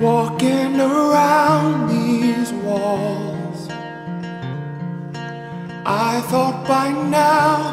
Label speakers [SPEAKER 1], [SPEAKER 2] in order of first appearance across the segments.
[SPEAKER 1] Walking around these walls, I thought by now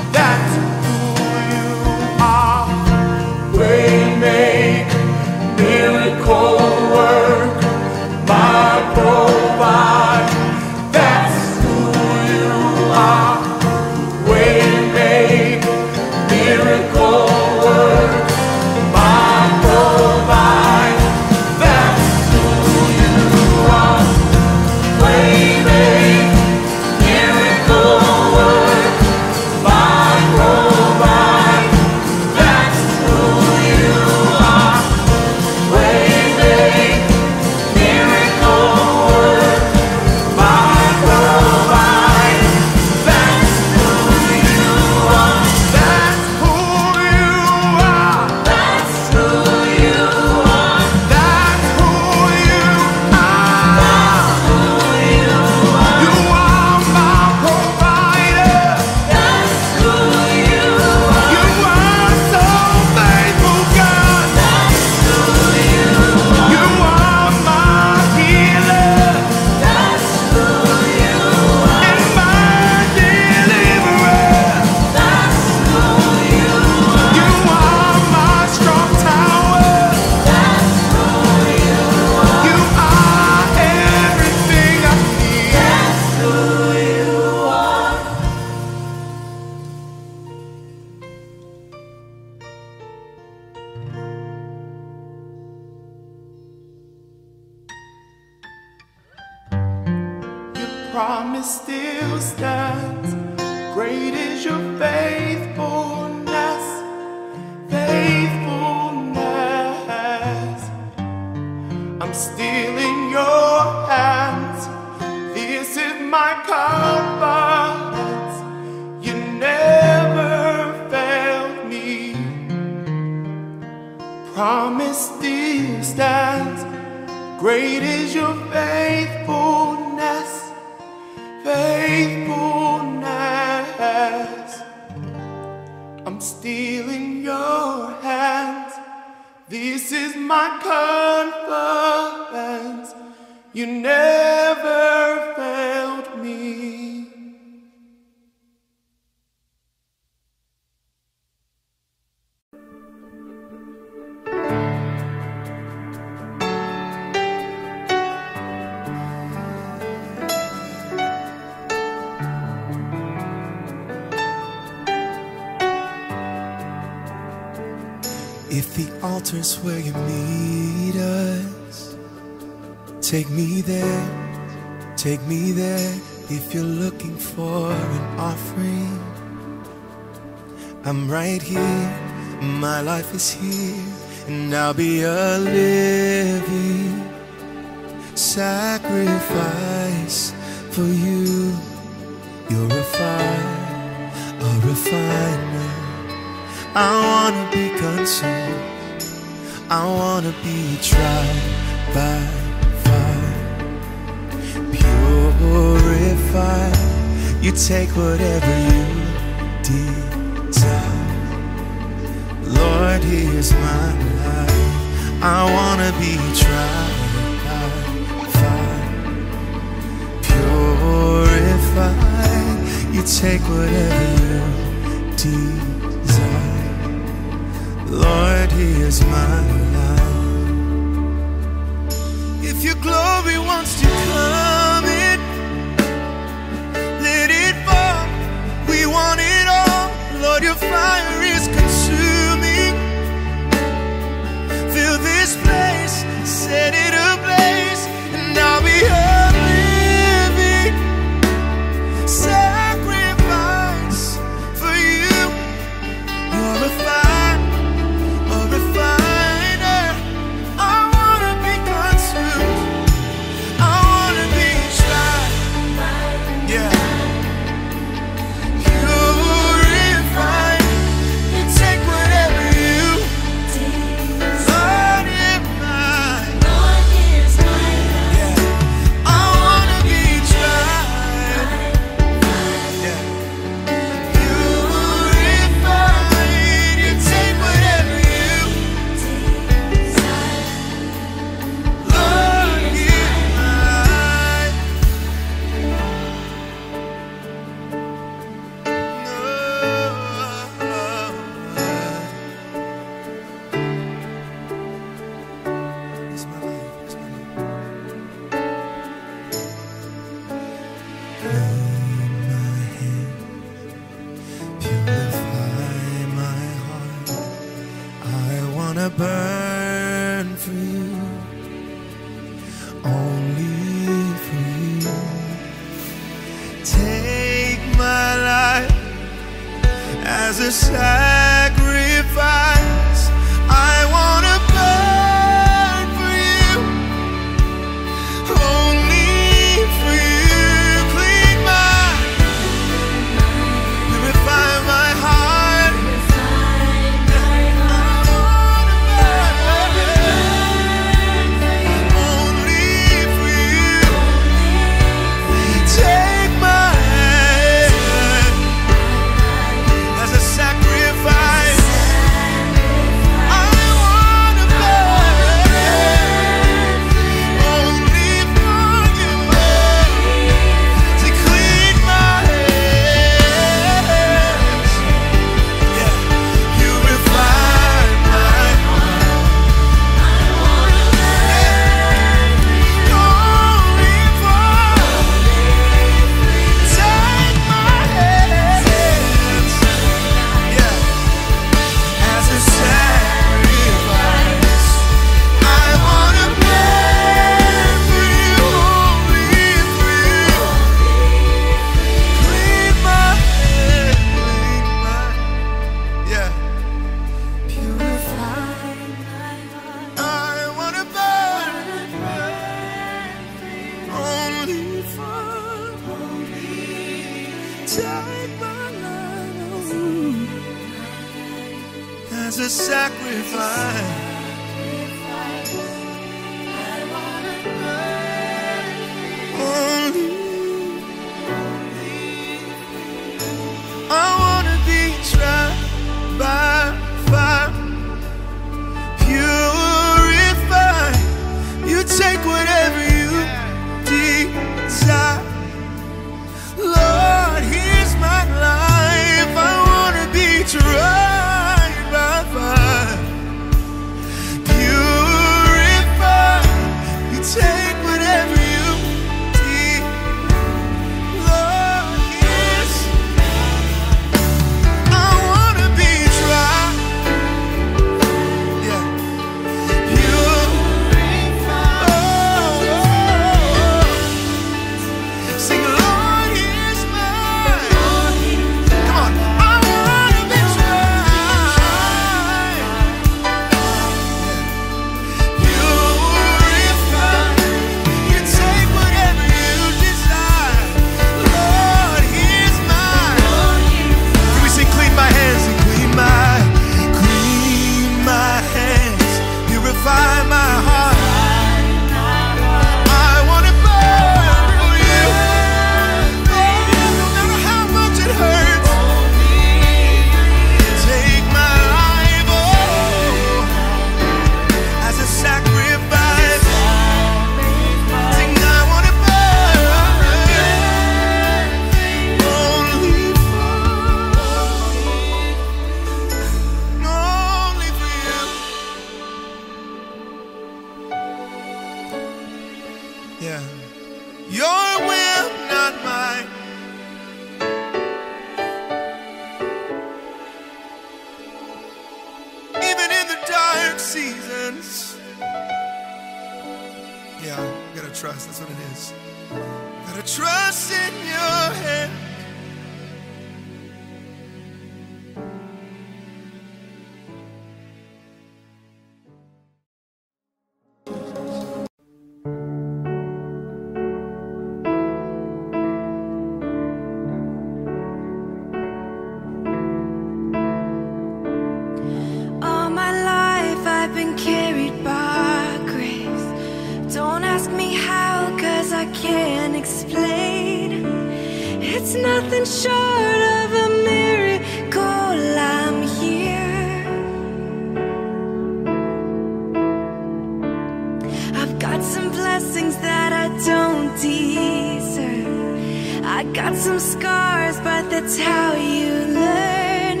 [SPEAKER 2] Got some scars, but that's how you learn.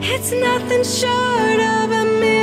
[SPEAKER 2] It's nothing short of a miracle.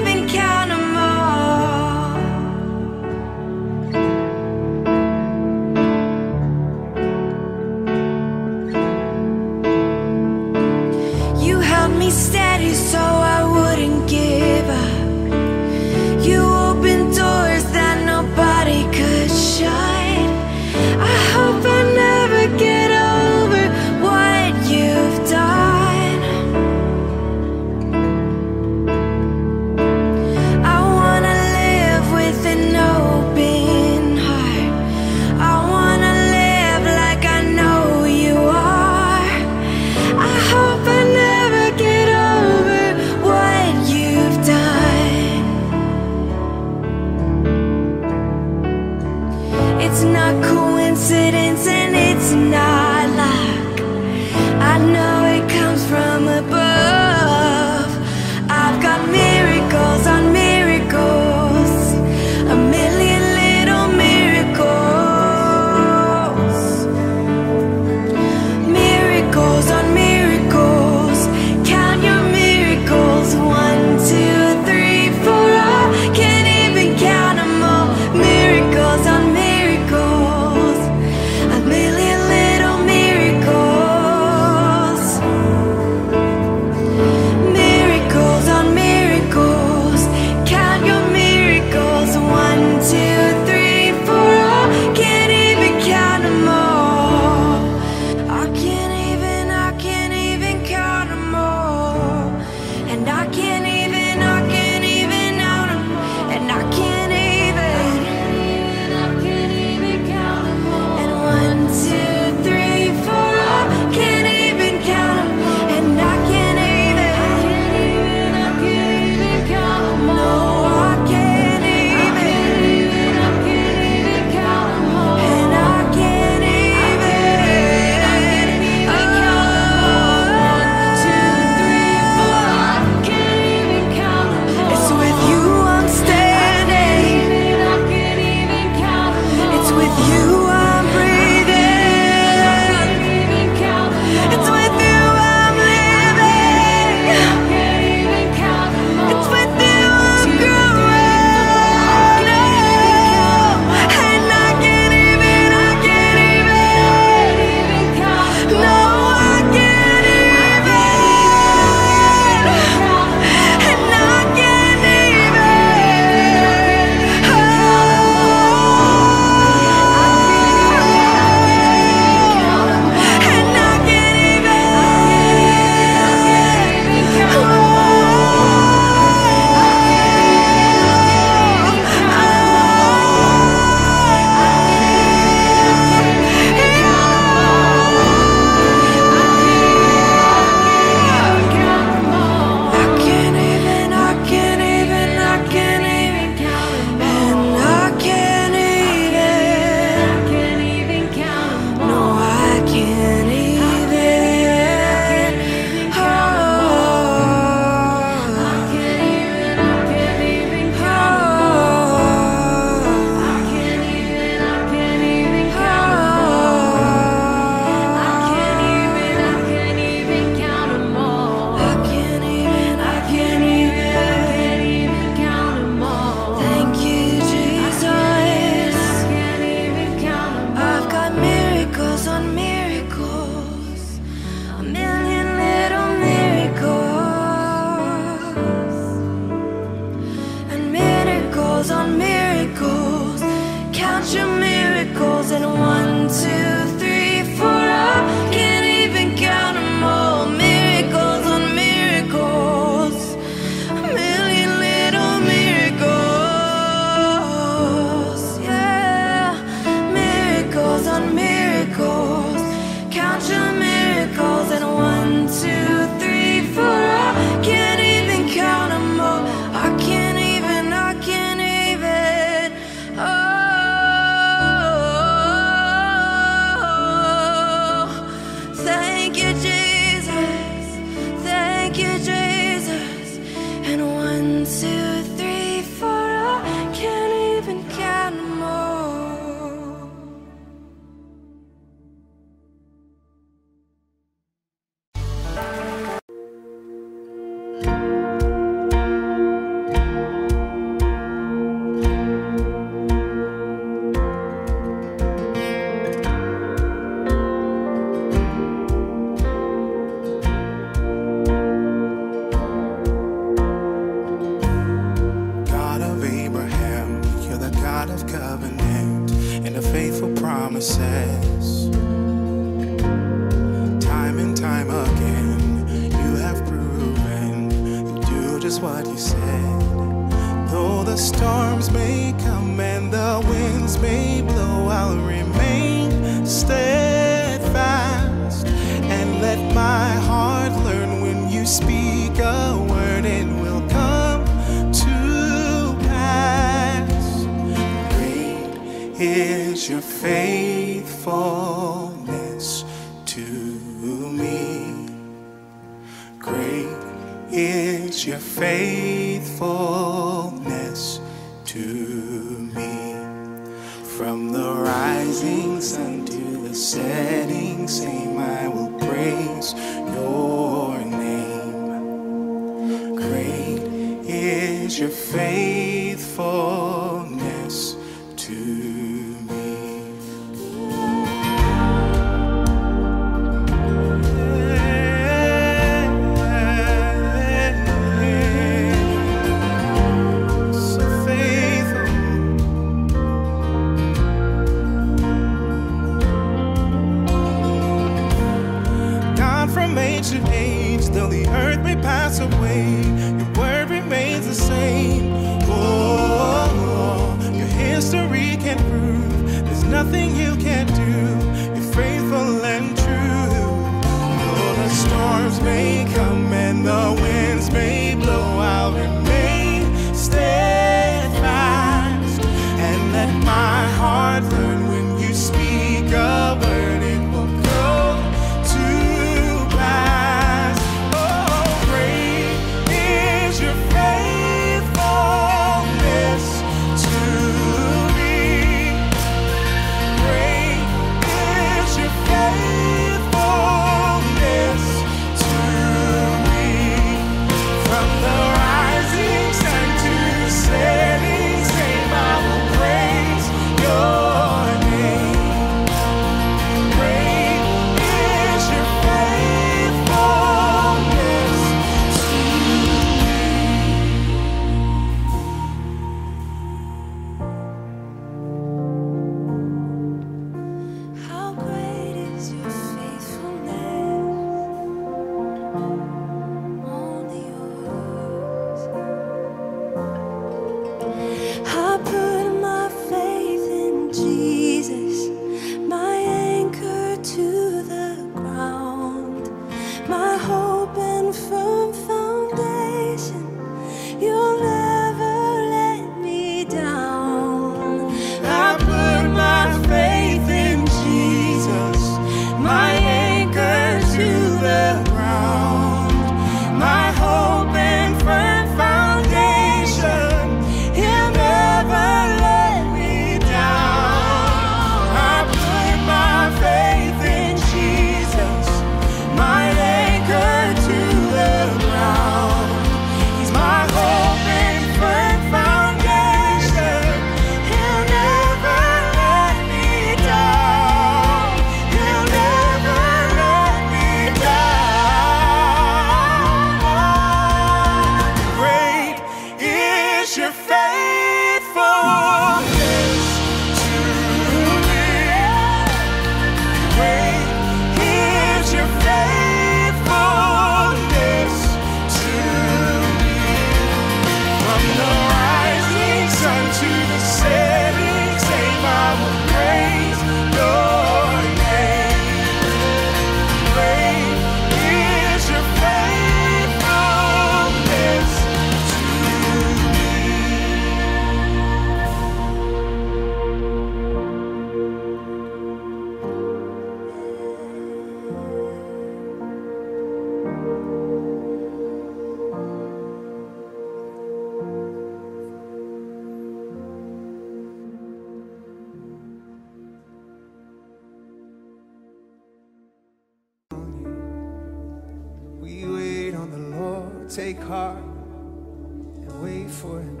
[SPEAKER 3] take heart and wait for it.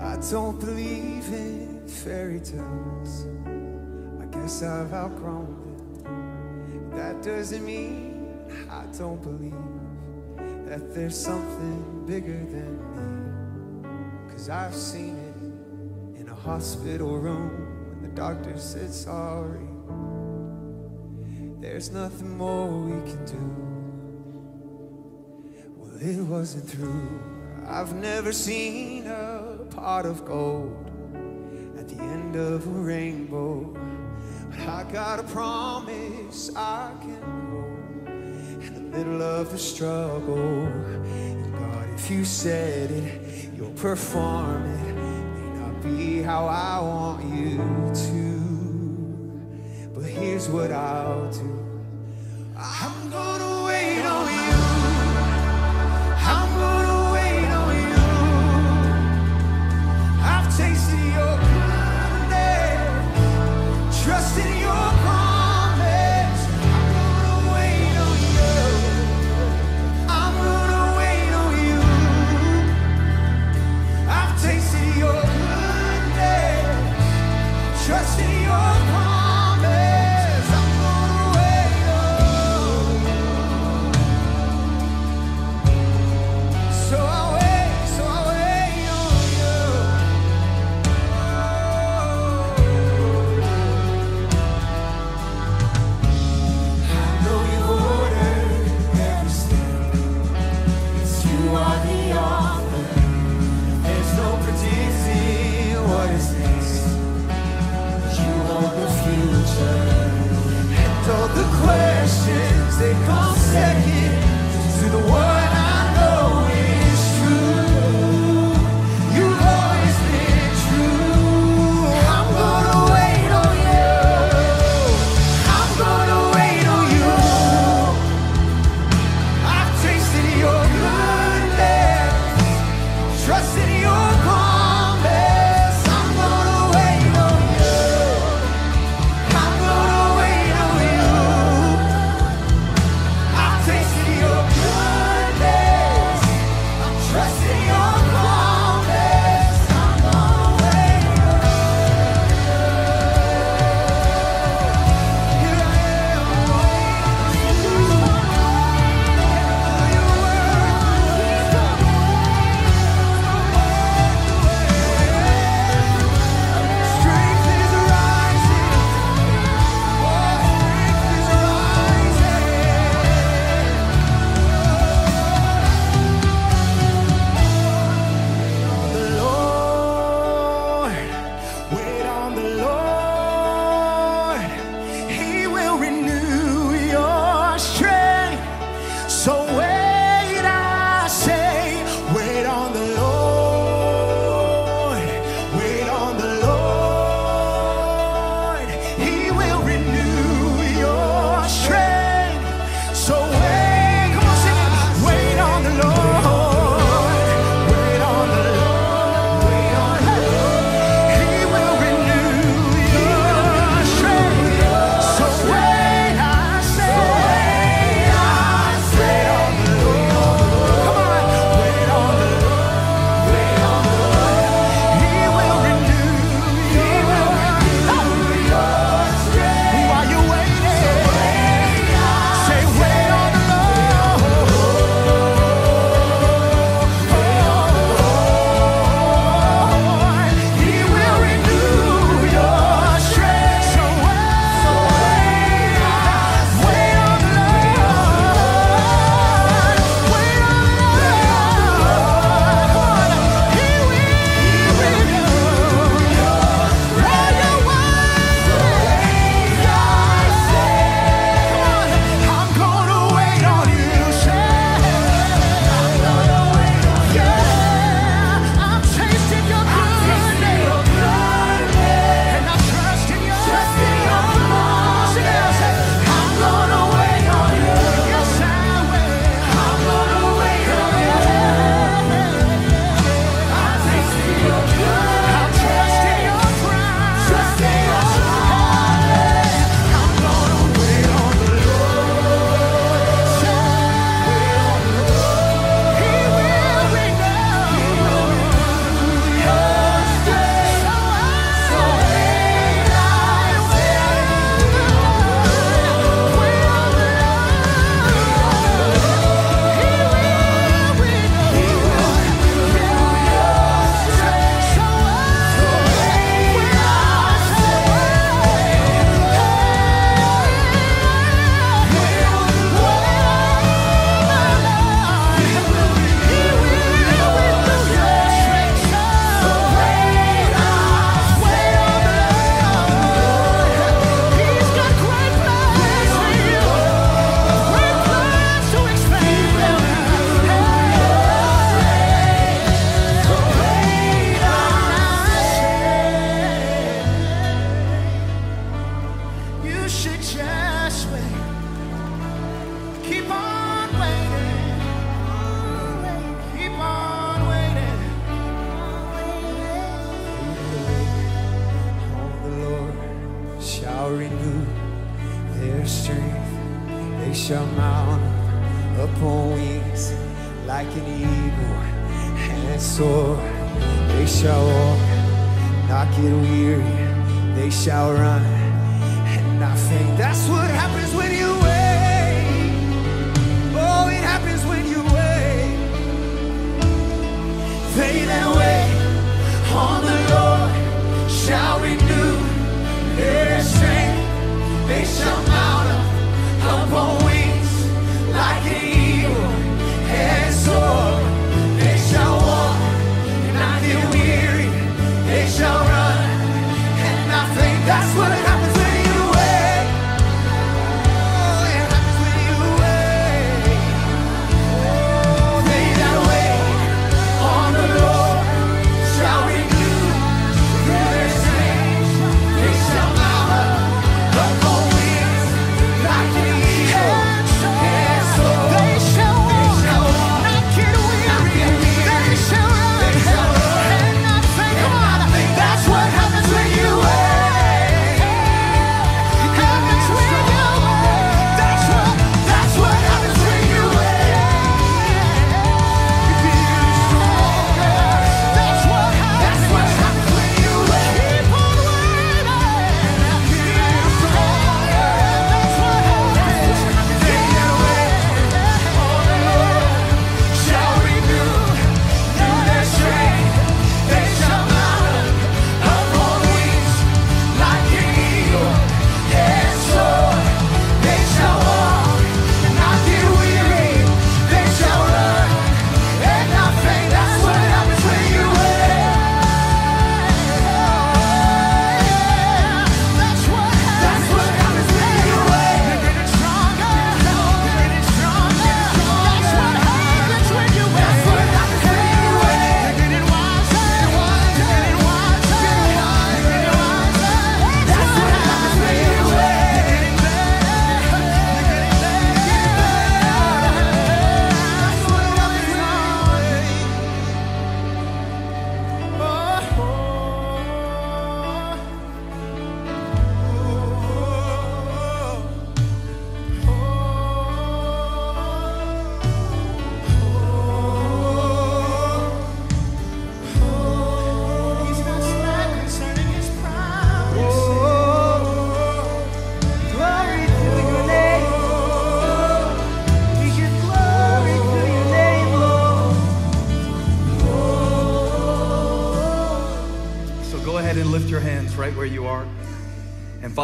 [SPEAKER 3] I don't believe in fairy tales. I guess I've outgrown them. That doesn't mean I don't believe
[SPEAKER 4] that there's something bigger than me. Cause I've seen it in a hospital room when the doctor said sorry. There's nothing more we can do. Well, it wasn't through. I've never seen a pot of gold at the end of a rainbow. But I got a promise I can hold in the middle of the struggle. And God, if you said it, you'll perform it. May not be how I want you to is what I'll do.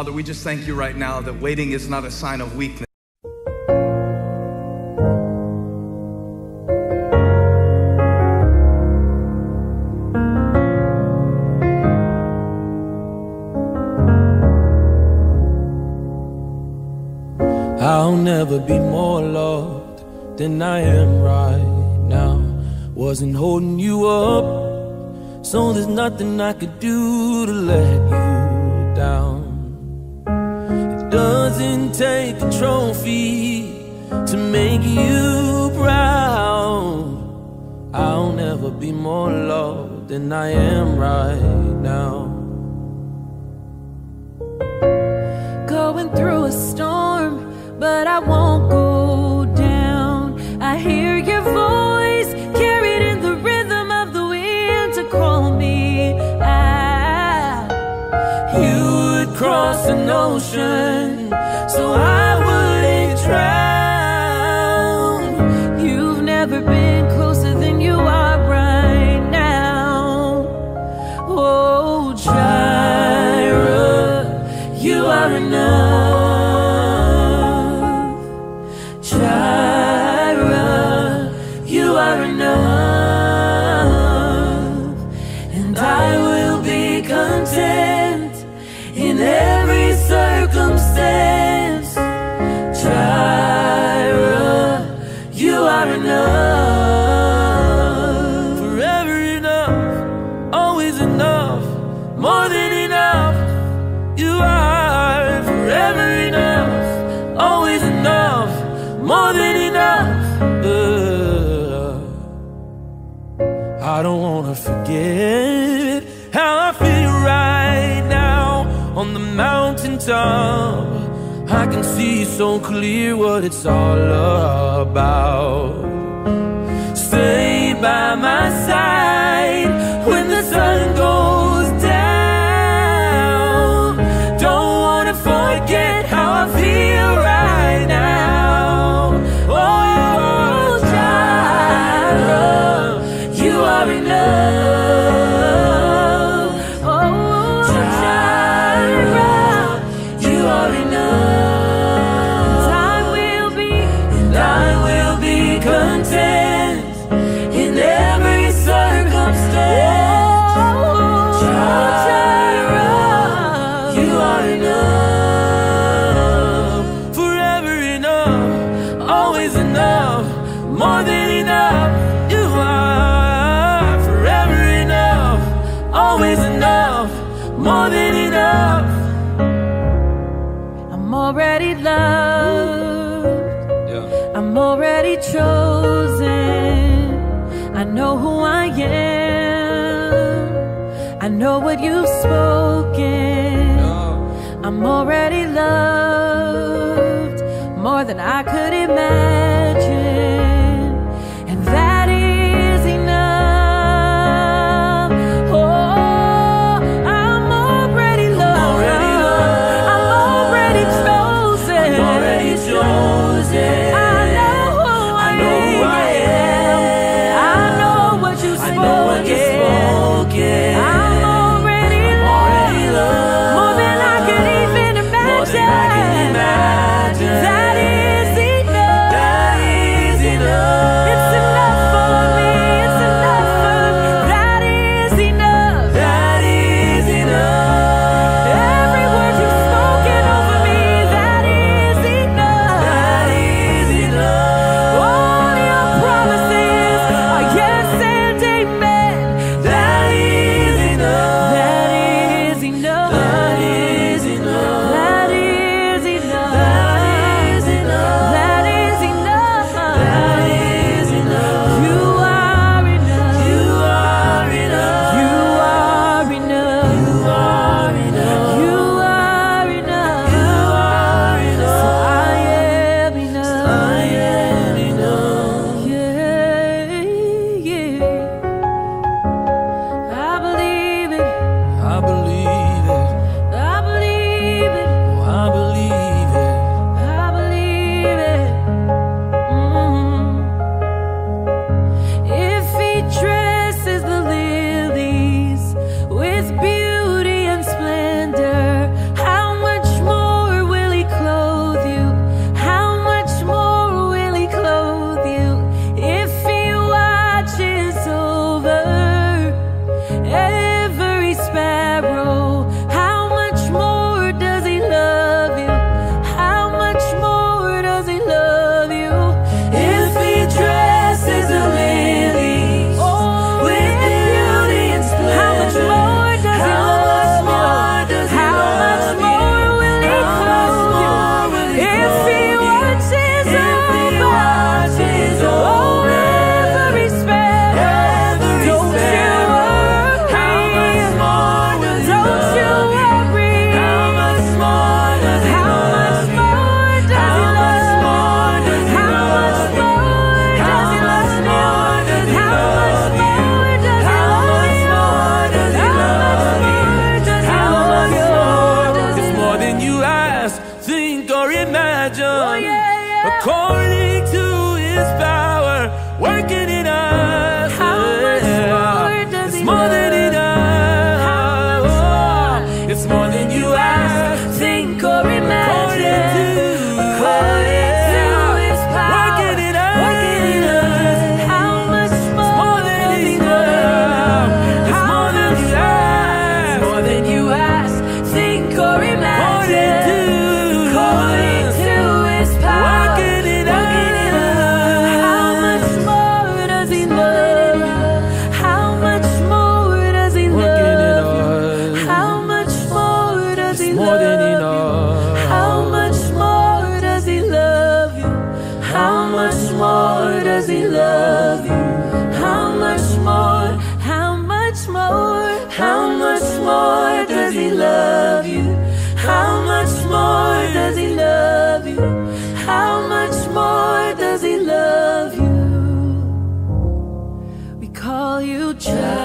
[SPEAKER 5] Father, we just thank you right now that waiting is not a sign of weakness.
[SPEAKER 6] I'll never be more loved than I am right now. Wasn't holding you up, so there's nothing I could do forget how I feel right now on the mountaintop. I can see so clear what it's all about. Stay by my side when the sun goes.
[SPEAKER 7] you've spoken. I'm already loved more than I could imagine. does he love you? How
[SPEAKER 6] much
[SPEAKER 7] more, how much
[SPEAKER 6] more,
[SPEAKER 7] how much more
[SPEAKER 6] does
[SPEAKER 7] he love you? How much more does he love you? How much more does he love you? We call you Jireh,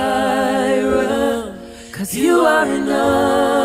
[SPEAKER 7] cause you are
[SPEAKER 8] enough.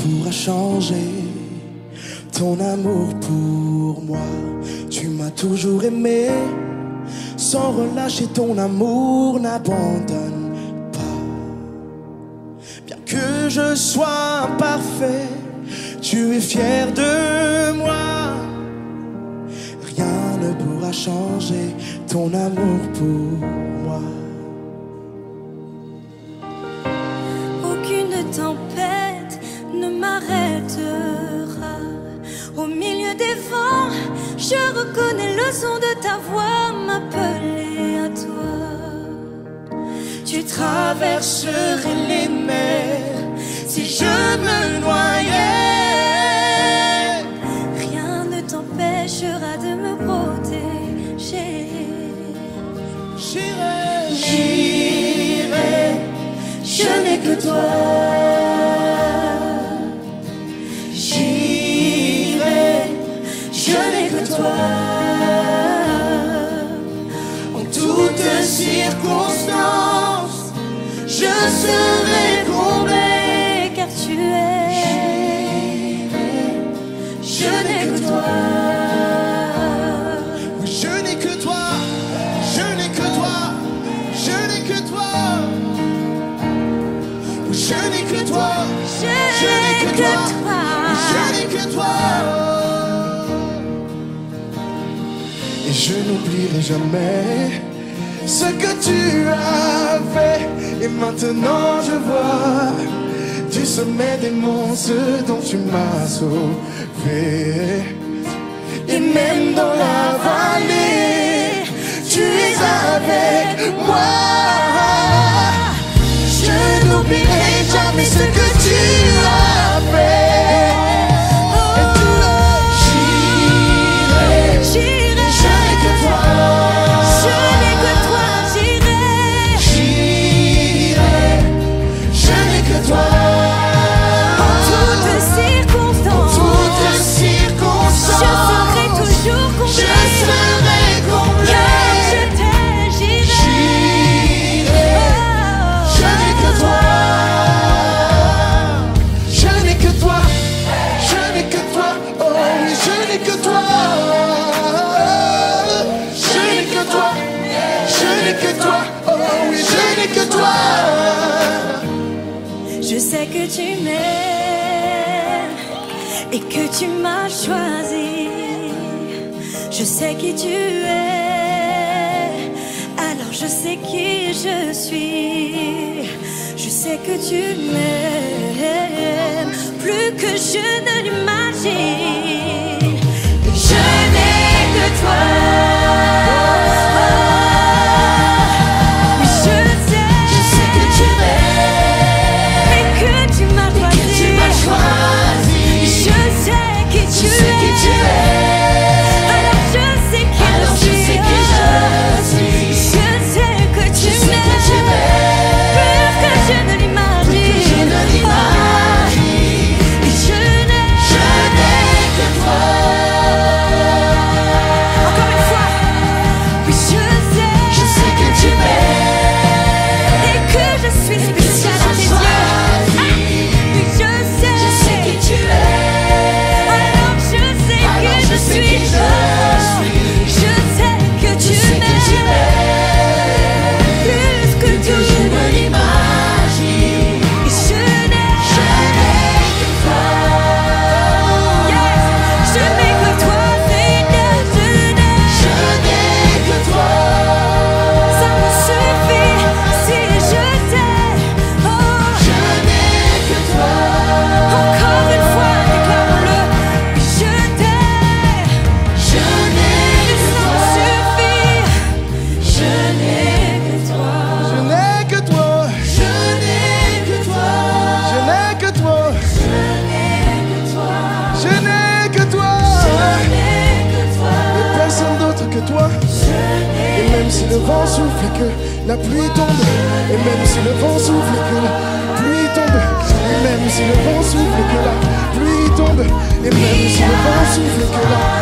[SPEAKER 8] pourra changer ton amour pour moi. Tu m'as toujours aimé, sans relâcher ton amour, n'abandonne pas. Bien que je sois imparfait, tu es fier de moi. Rien ne pourra changer ton amour pour moi.
[SPEAKER 2] connais le son de ta voix m'appeler à toi. Tu traverserais les mers si je me noyais. Rien ne t'empêchera de me protéger.
[SPEAKER 8] J'irai,
[SPEAKER 2] j'irai, je n'ai que toi. En toutes circonstances, je serai comblé car tu es. Je n'ai que toi.
[SPEAKER 8] Je n'ai que toi. Je n'ai que toi. Je n'oublierai jamais ce que tu as fait. Et maintenant je vois du sommet des monts ce dont tu m'as sauvé. Et même dans la vallée, tu es avec moi. Je n'oublierai jamais ce que tu as fait.
[SPEAKER 2] tu es, alors je sais qui je suis. Je sais que tu m'aimes plus que je ne l'imagine.
[SPEAKER 8] la pluie tombe, et même si le vent souffle, que la pluie tombe, et même si le vent souffle, que la pluie tombe, et même si le vent souffle, que la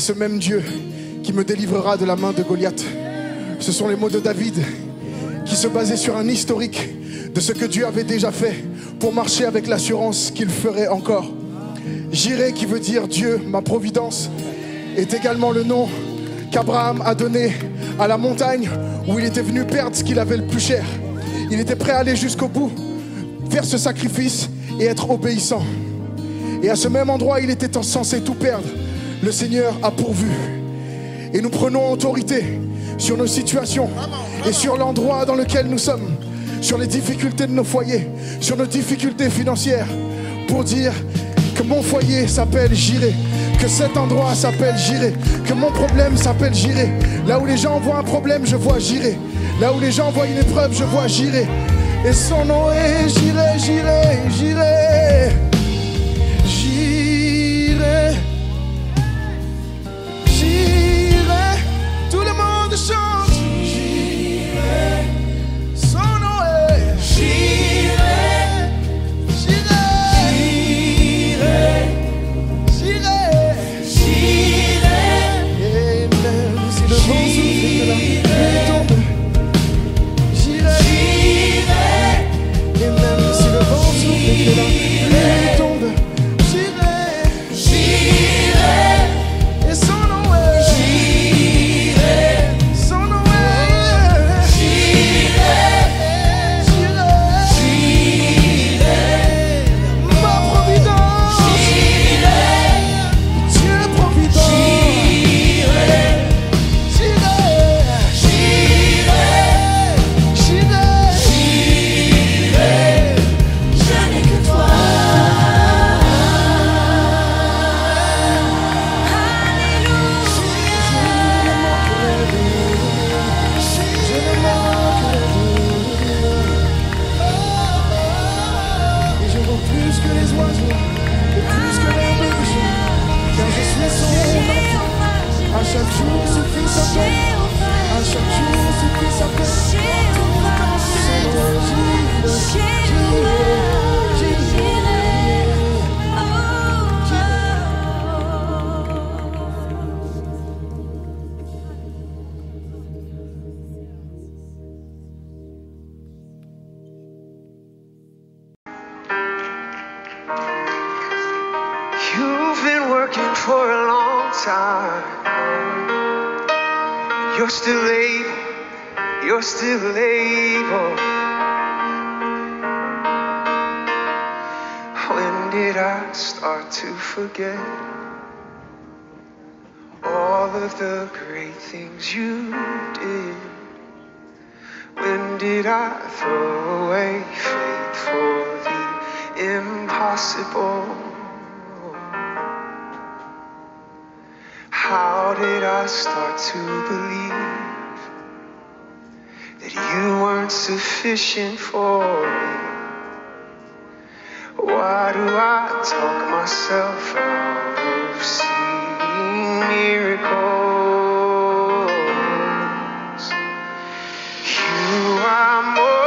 [SPEAKER 8] ce même Dieu qui me délivrera de la main de Goliath. Ce sont les mots de David qui se basaient sur un historique de ce que Dieu avait déjà fait pour marcher avec l'assurance qu'il ferait encore. J'irai qui veut dire Dieu, ma providence, est également le nom qu'Abraham a donné à la montagne où il était venu perdre ce qu'il avait le plus cher. Il était prêt à aller jusqu'au bout, faire ce sacrifice et être obéissant. Et à ce même endroit, il était censé tout perdre. Le Seigneur a pourvu. Et nous prenons autorité sur nos situations et sur l'endroit dans lequel nous sommes, sur les difficultés de nos foyers, sur nos difficultés financières, pour dire que mon foyer s'appelle Jiré, que cet endroit s'appelle Jiré, que mon problème s'appelle Jiré. Là où les gens voient un problème, je vois Jiré. Là où les gens voient une épreuve, je vois Jiré. Et son nom est Jiré, Jiré, Jiré.
[SPEAKER 3] Things you did? When did I throw away faith for the impossible? How did I start to believe that you weren't sufficient for me? Why do I talk myself out of seeing miracles? You are more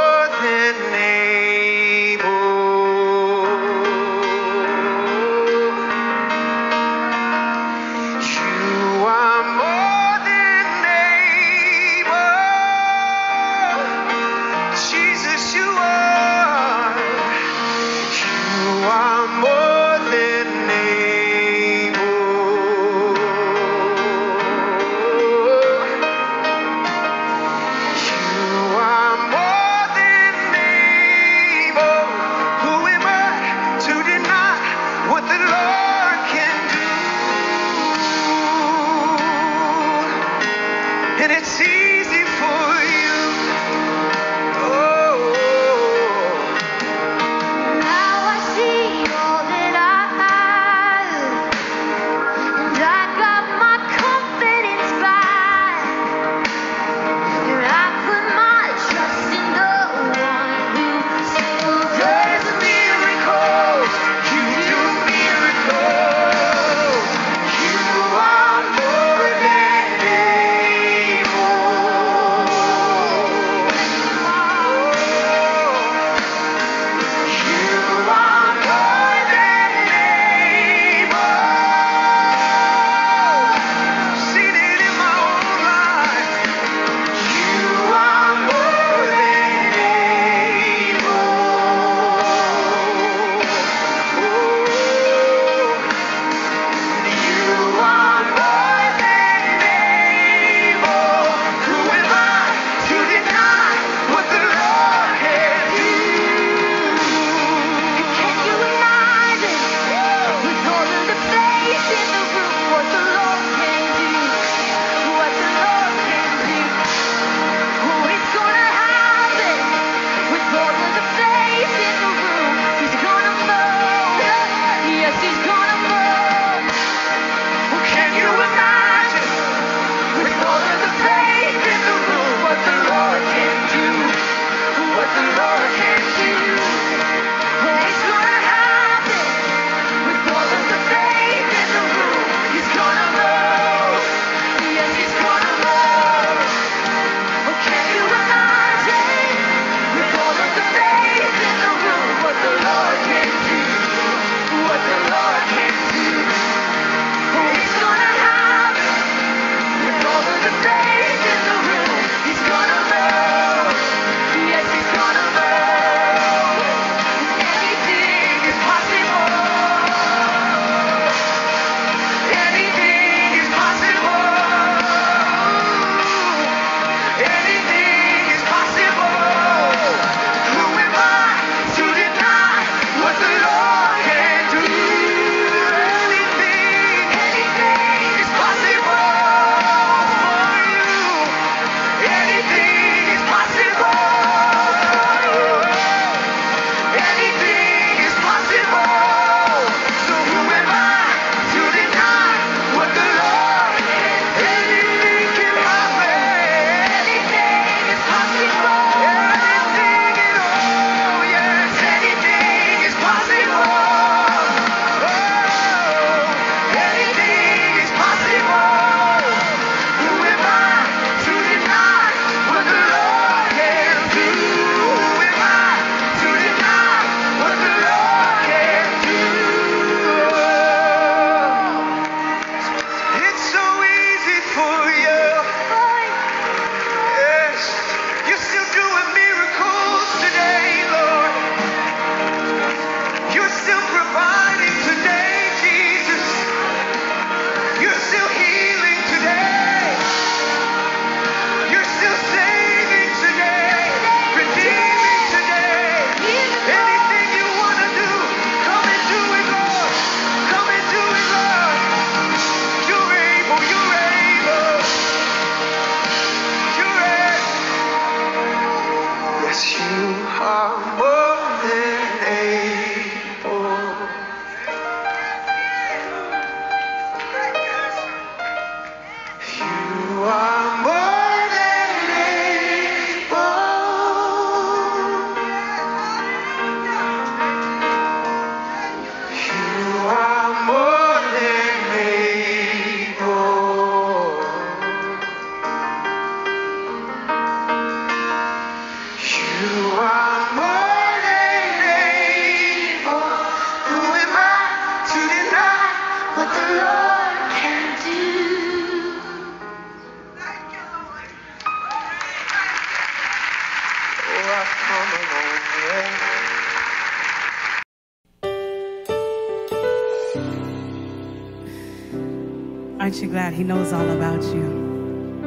[SPEAKER 2] that
[SPEAKER 9] He knows all about you.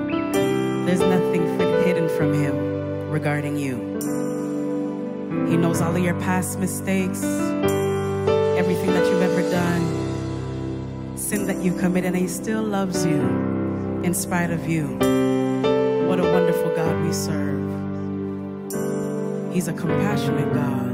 [SPEAKER 9] There's nothing hidden from Him regarding you. He knows all of your past mistakes, everything that you've ever done, sin that you've committed, and He still loves you in spite of you. What a wonderful God we serve. He's a compassionate God.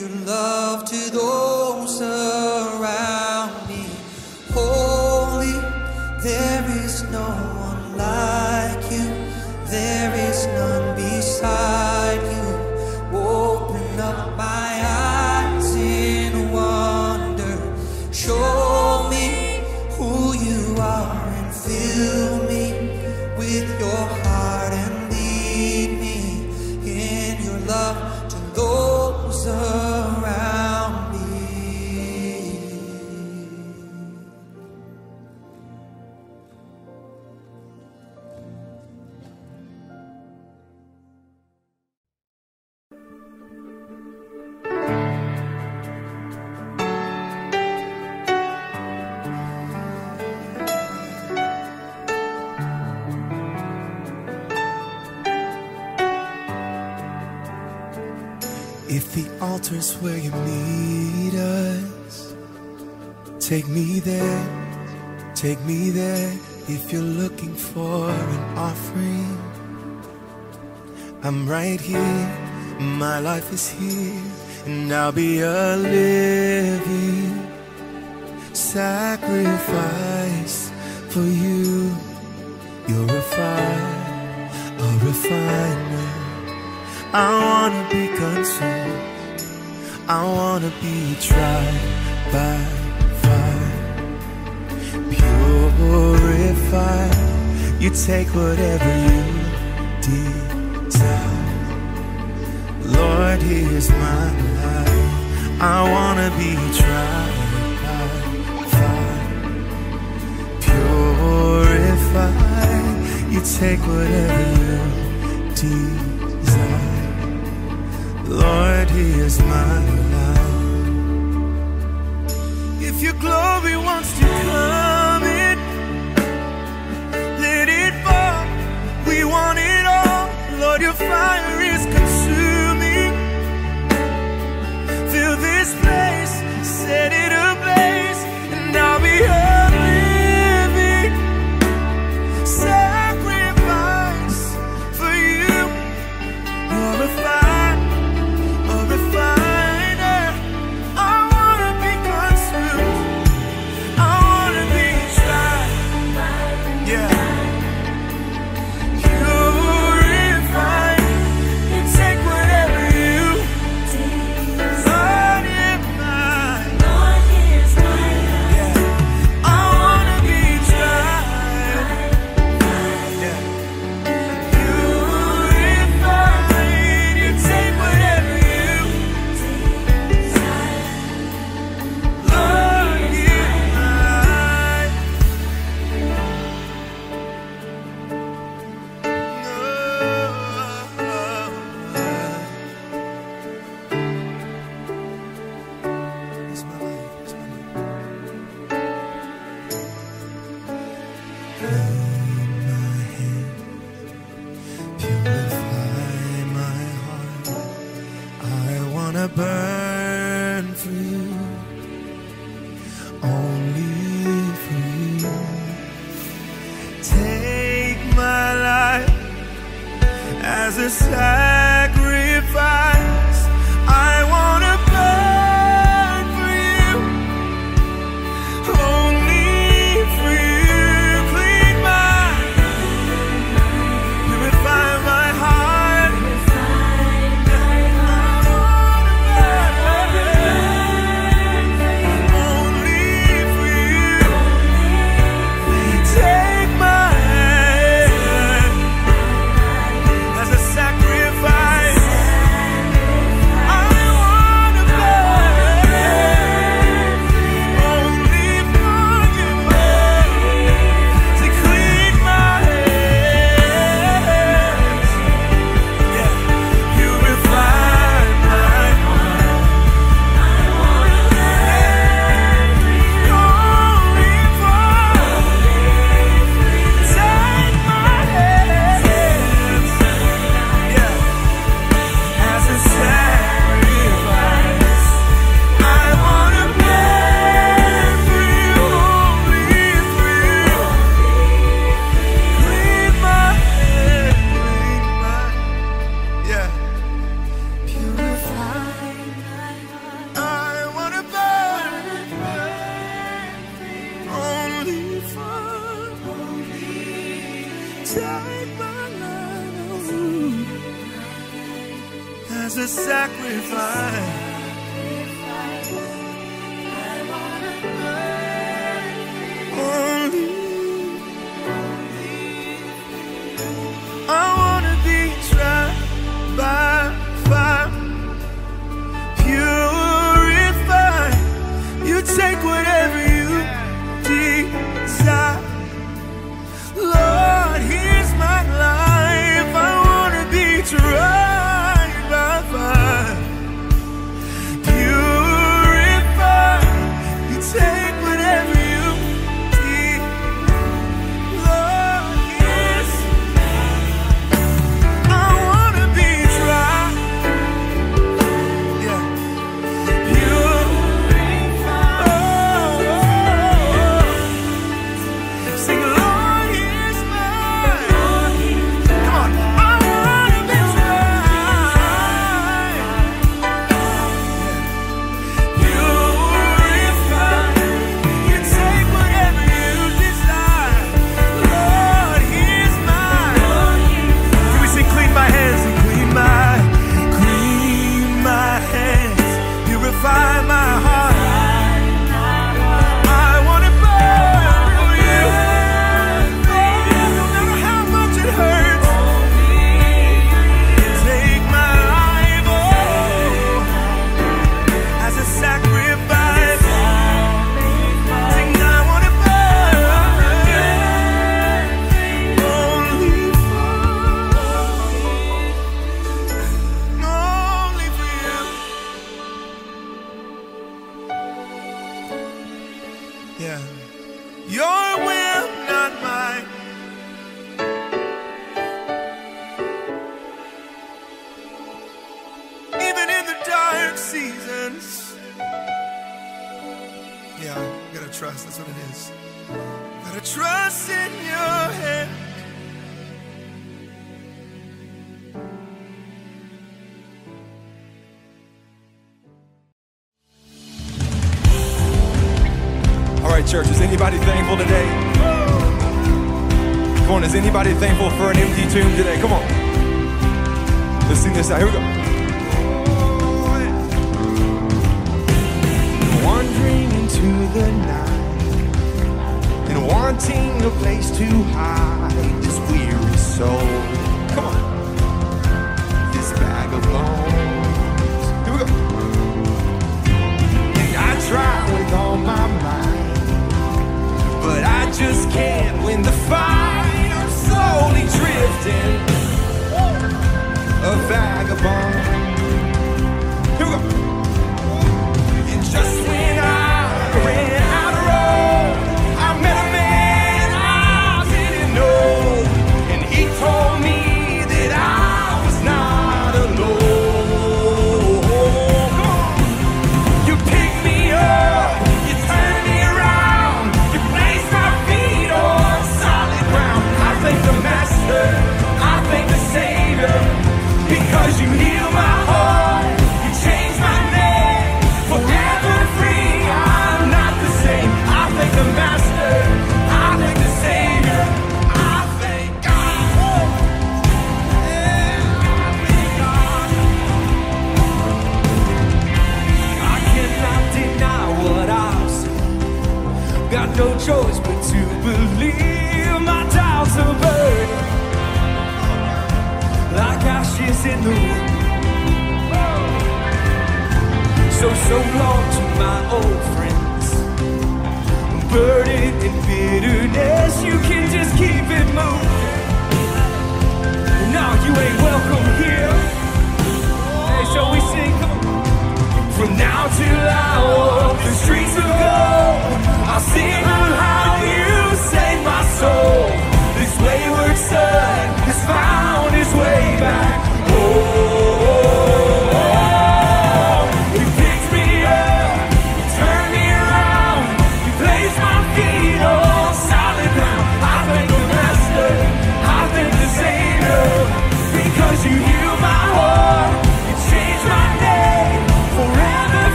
[SPEAKER 9] your love to
[SPEAKER 3] those.
[SPEAKER 1] life is here, and I'll be a living sacrifice for you. You're a fire, a refiner. I wanna be consumed. I wanna be tried by fire, purified. You take whatever you did. Lord is my life. I wanna be tried by fire, purified. You take whatever you desire. Lord, here's my life. If your glory wants to come in, let it fall. We want it all. Lord, your fire is coming. this place.
[SPEAKER 4] Anybody thankful today?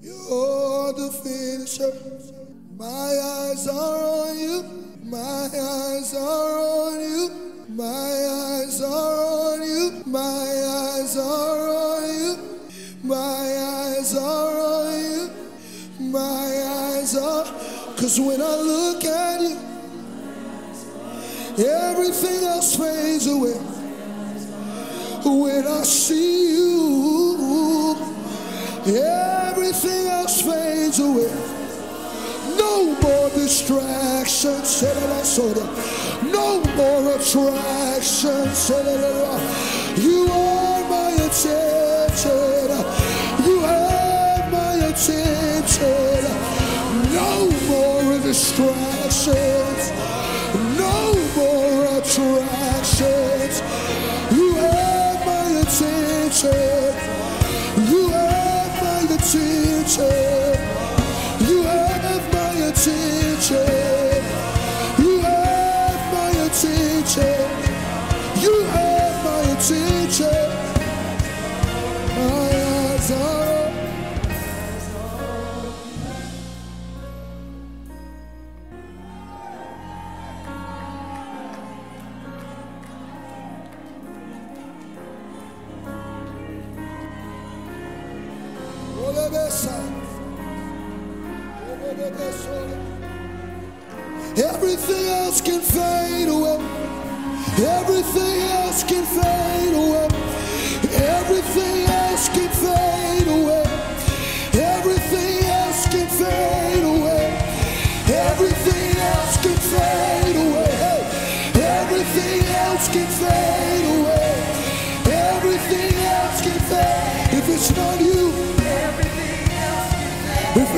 [SPEAKER 8] You're the finisher. My eyes are on you. My eyes are on you. My eyes are on you. My eyes are on you. My eyes are on you. My eyes are. Cause when I look at you, everything else fades away. When I see you, Everything else fades away. No more distractions. No more attractions. You are my attention. You have my attention. No more distractions. No more attractions. You have my attention. Attention.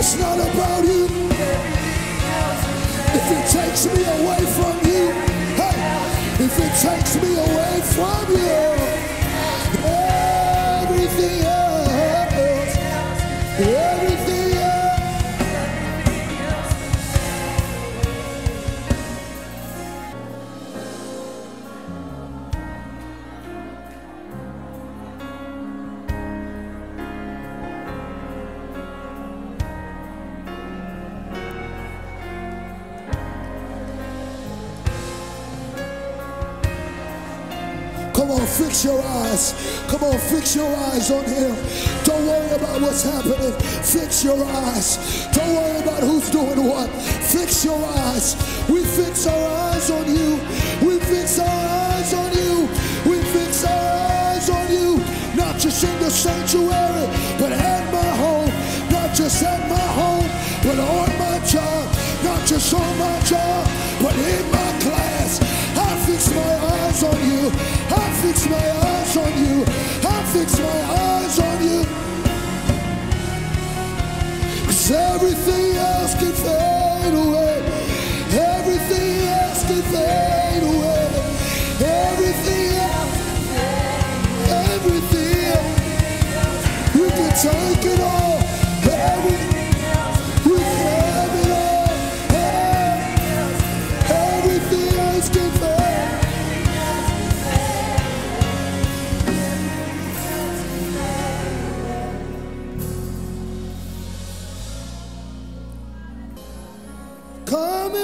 [SPEAKER 8] It's not about you, if it takes me away from you, hey, if it takes me away from you, fix your eyes on him. Don't worry about what's happening. Fix your eyes. Don't worry about who's doing what. Fix your eyes. We fix our eyes on you. We fix our eyes on you. We fix our eyes on you. Not just in the sanctuary, but at my home. Not just at my home, but on my job. Not just on my job, but in my class. I fix my eyes on you. I fix my eyes on you. Fix my eyes on you. Cause everything else can fade away. Everything else can fade away. Everything else. Everything else. You can take it all.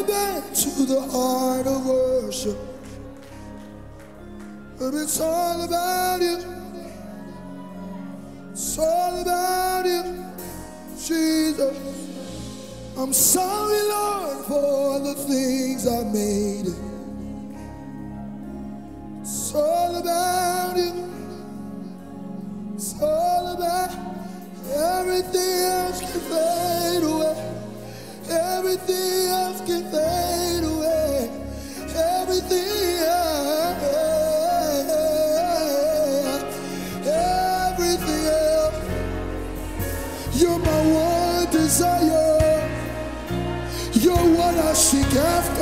[SPEAKER 8] Back to the heart of worship. But it's all about you. It's all about you, Jesus. I'm sorry, Lord, for the things I made. It's all about you. It's all about everything else can fade away. Everything else can fade away. Everything else. Everything else. You're my one desire. You're what I seek after.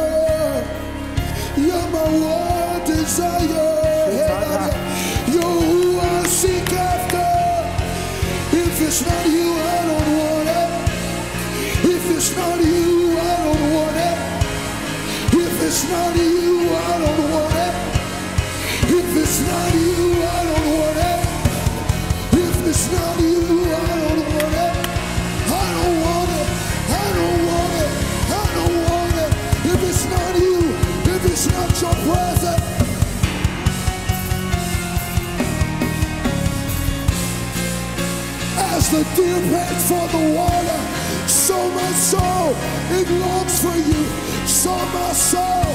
[SPEAKER 8] The deer pants for the water, so my soul, it longs for you. So my soul,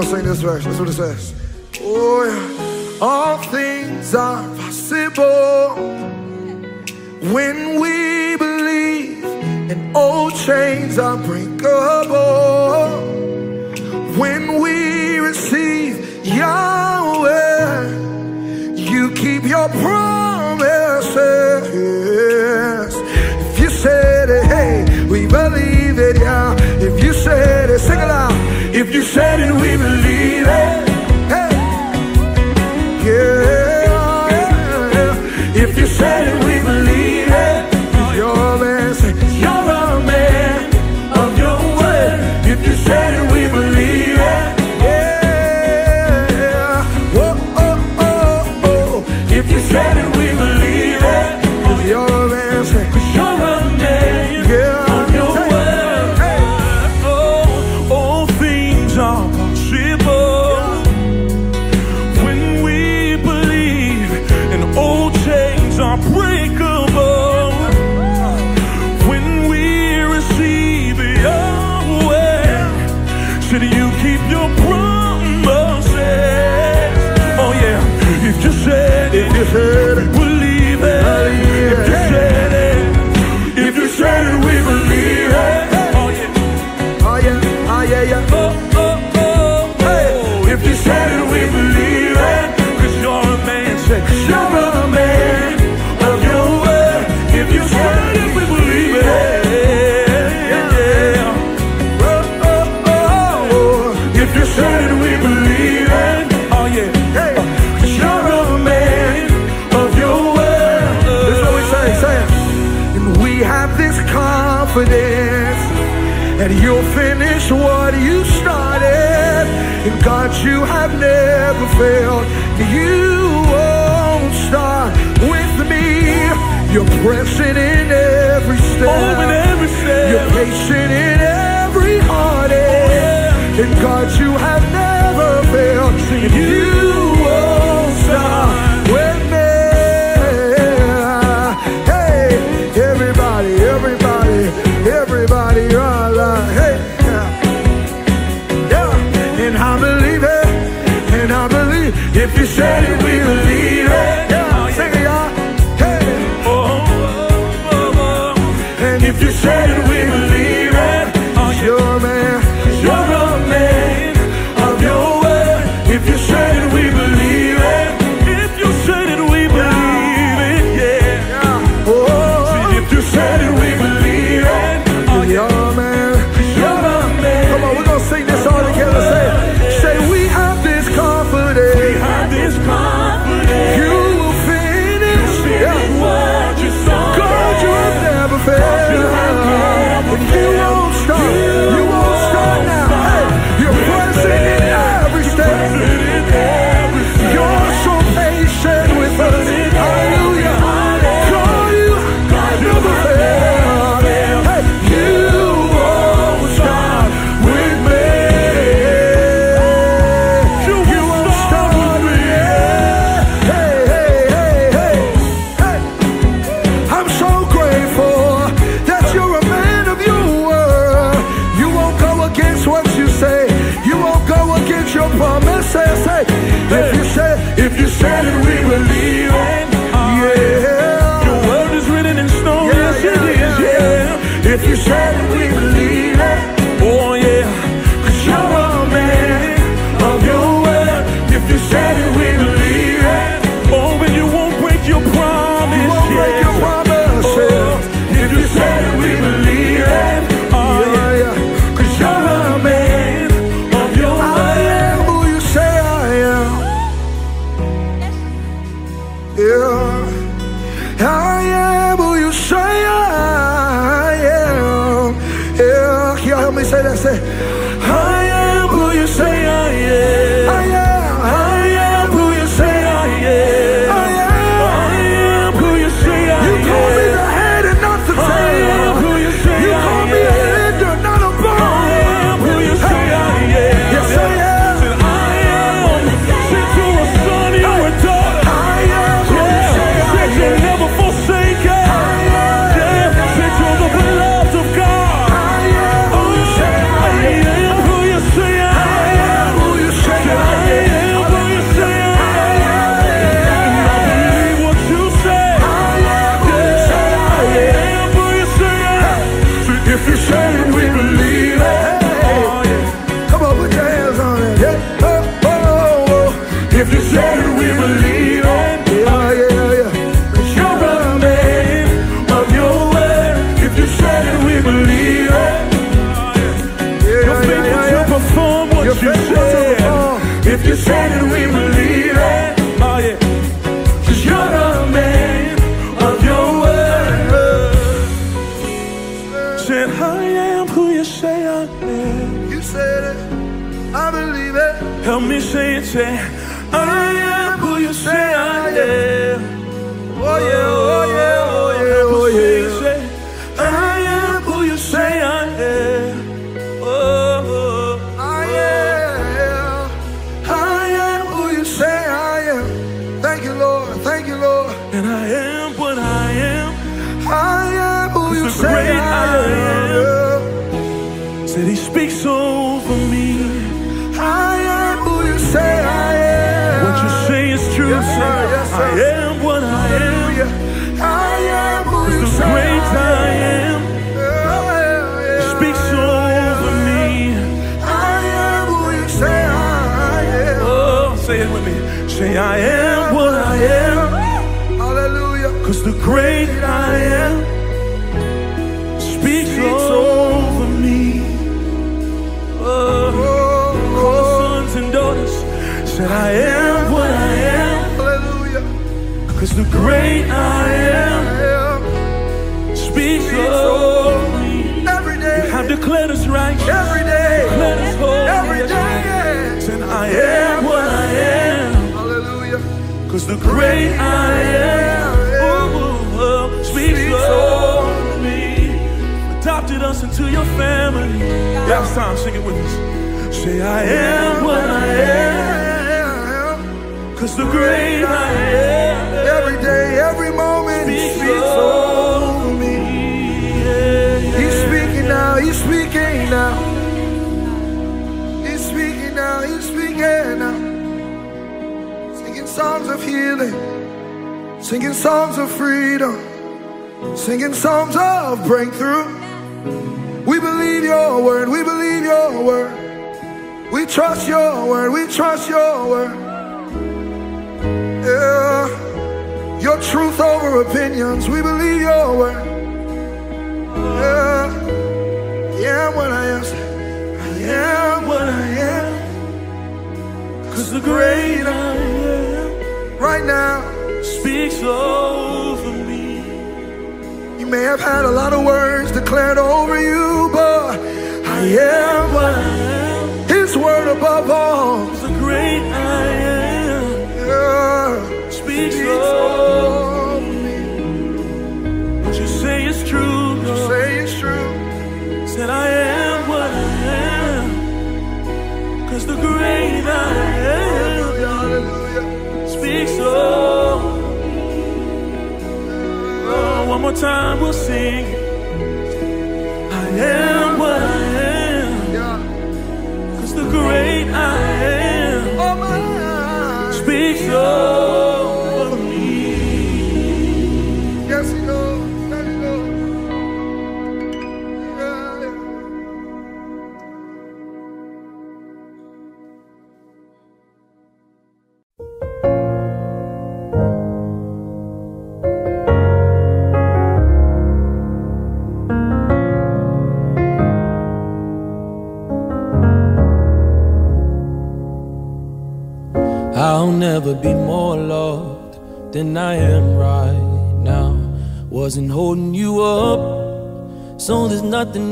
[SPEAKER 8] gonna sing this verse. That's what it says. Oh, yeah. All things are possible when we believe, and old chains are breakable when we receive Yahweh. You keep your promises. If you said it, hey, we believe it, yeah. If you said it, sing it out. If you said it, we believe it. but you have never failed. You won't start with me. You're pressing in every step.
[SPEAKER 10] In every step.
[SPEAKER 8] You're patient in every heartache.
[SPEAKER 10] Oh, yeah.
[SPEAKER 8] And God, you have never failed. You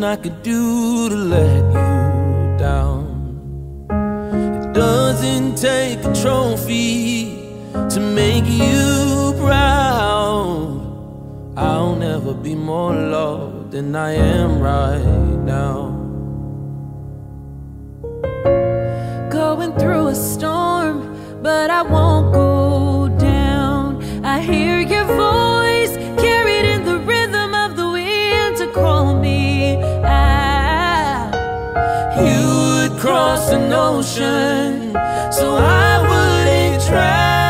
[SPEAKER 8] I
[SPEAKER 6] could do to let you down. It doesn't take a trophy to make you proud. I'll never be more loved than I am right now.
[SPEAKER 7] Going through a storm, but I won't go.
[SPEAKER 6] an ocean, so I wouldn't try.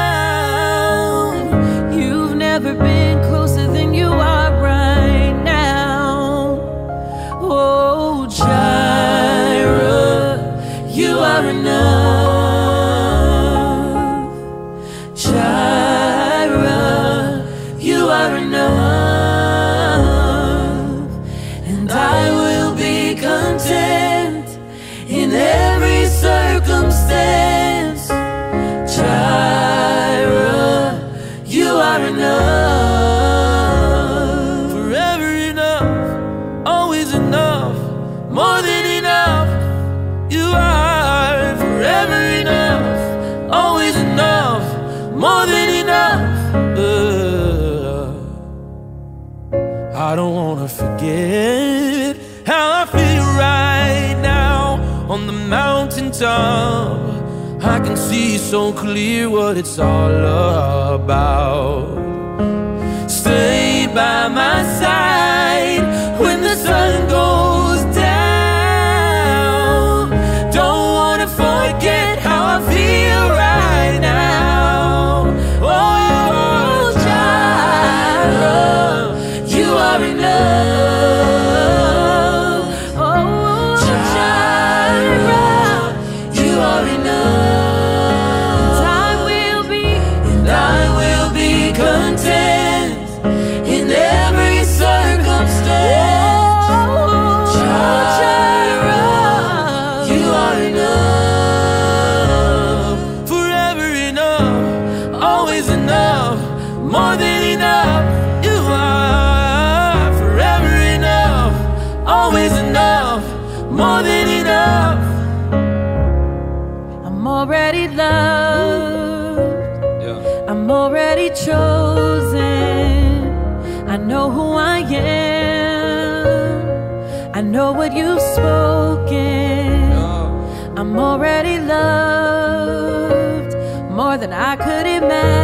[SPEAKER 6] so clear what it's all about. Stay by my side.
[SPEAKER 7] what you've spoken. I'm already loved more than I could imagine.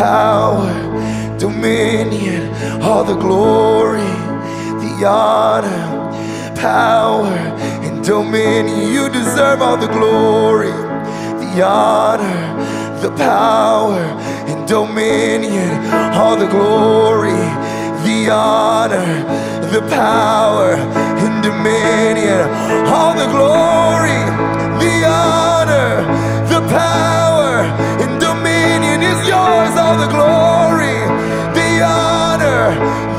[SPEAKER 7] power,
[SPEAKER 1] dominion, all the glory, the honor, power, and dominion. You deserve all the glory, the honor, the power, and dominion, all the glory, the honor, the power, and dominion, all the glory, the honor, the power the glory, the honor.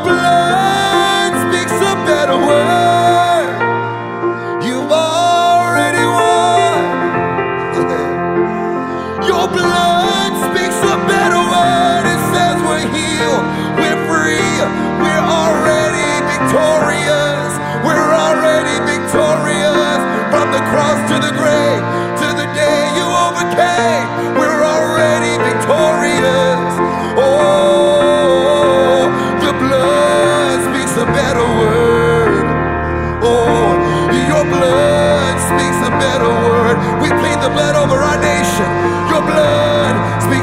[SPEAKER 1] blood speaks a better word. You've already won. Your blood speaks a better word. It says we're healed, we're free, we're already victorious. We're already victorious from the cross to the grave.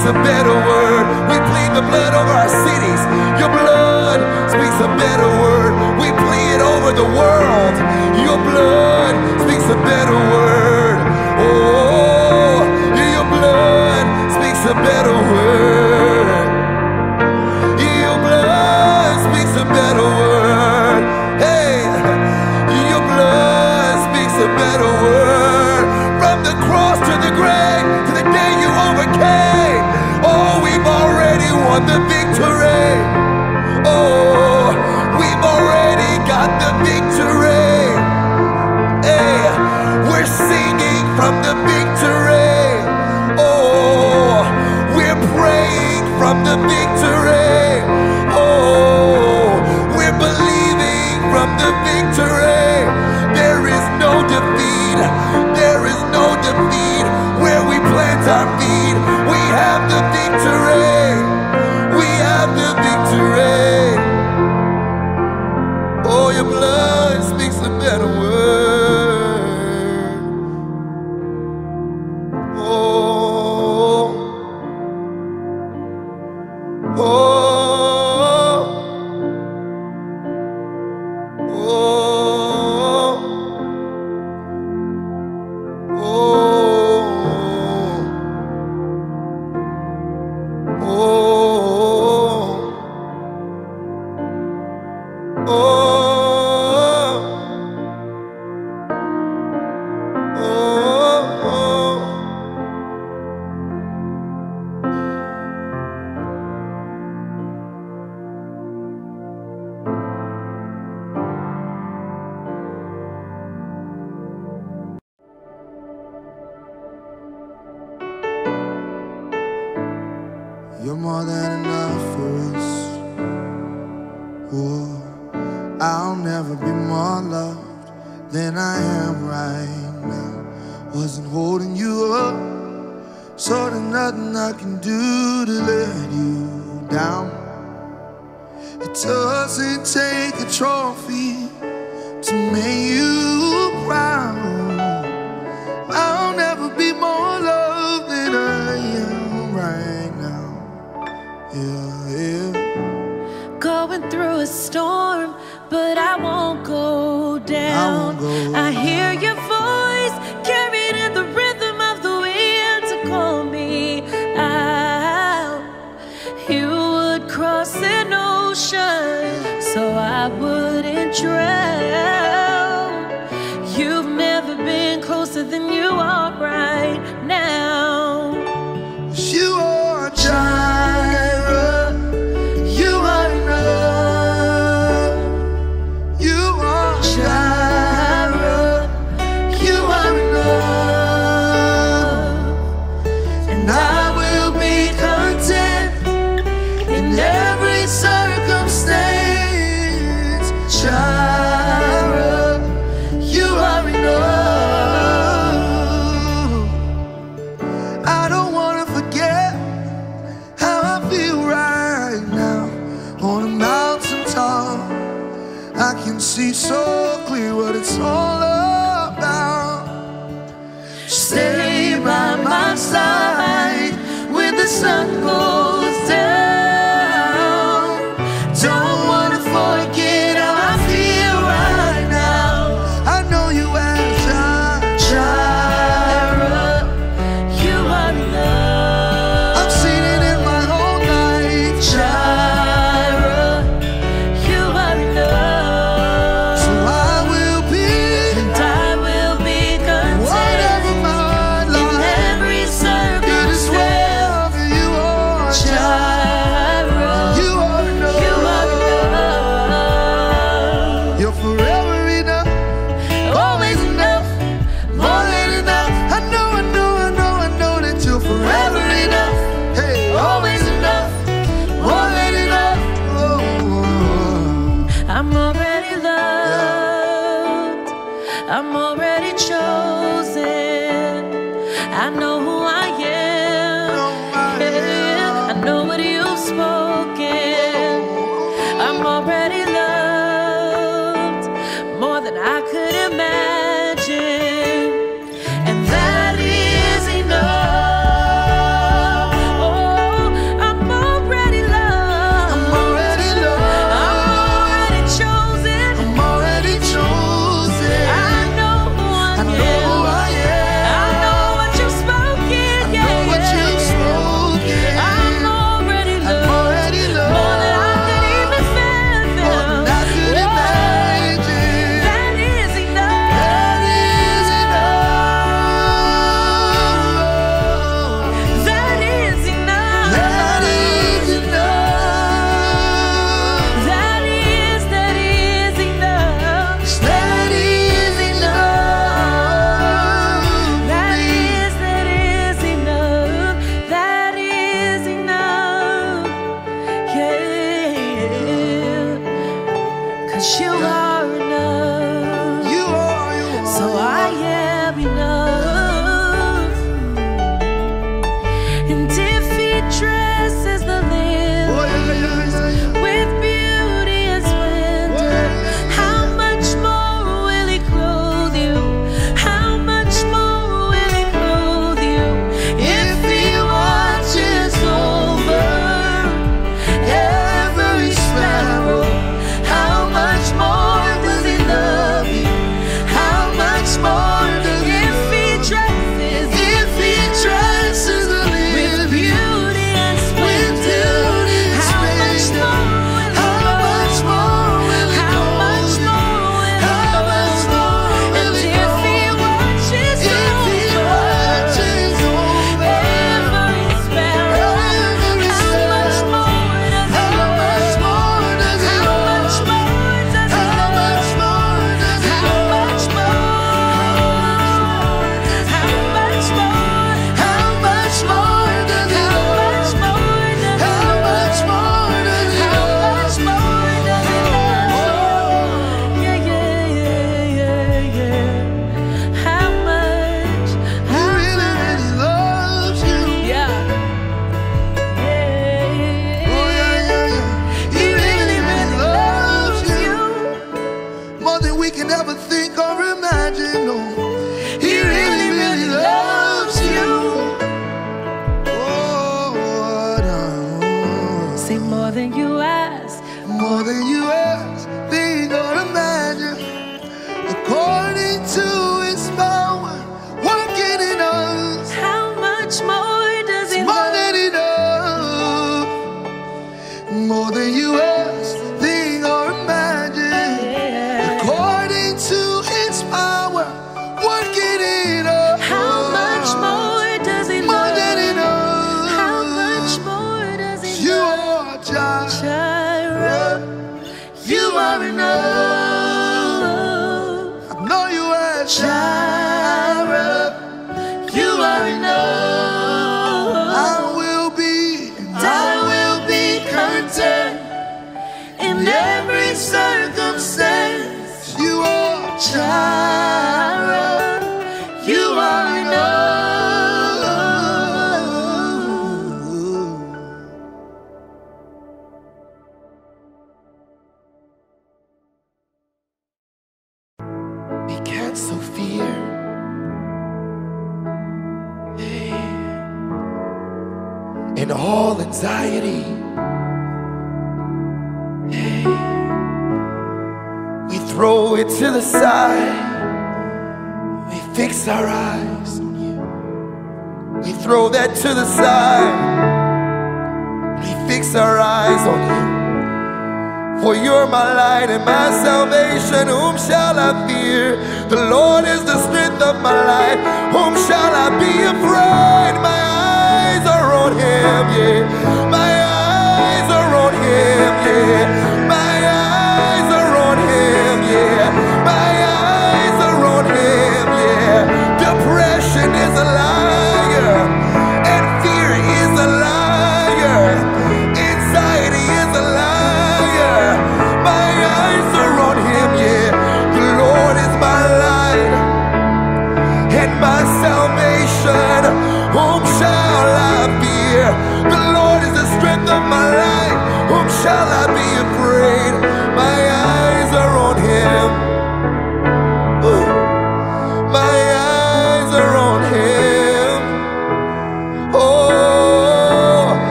[SPEAKER 1] speaks a better word. We plead the blood over our cities. Your blood speaks a better word. We plead it over the world. Your blood speaks a better word. Oh, your blood speaks a better word. Your blood speaks a better word. Hey, your blood speaks a better word. got the victory. Oh, we've already got the victory. Hey, we're singing from the victory. Oh, we're praying from the victory.
[SPEAKER 11] I know
[SPEAKER 7] who I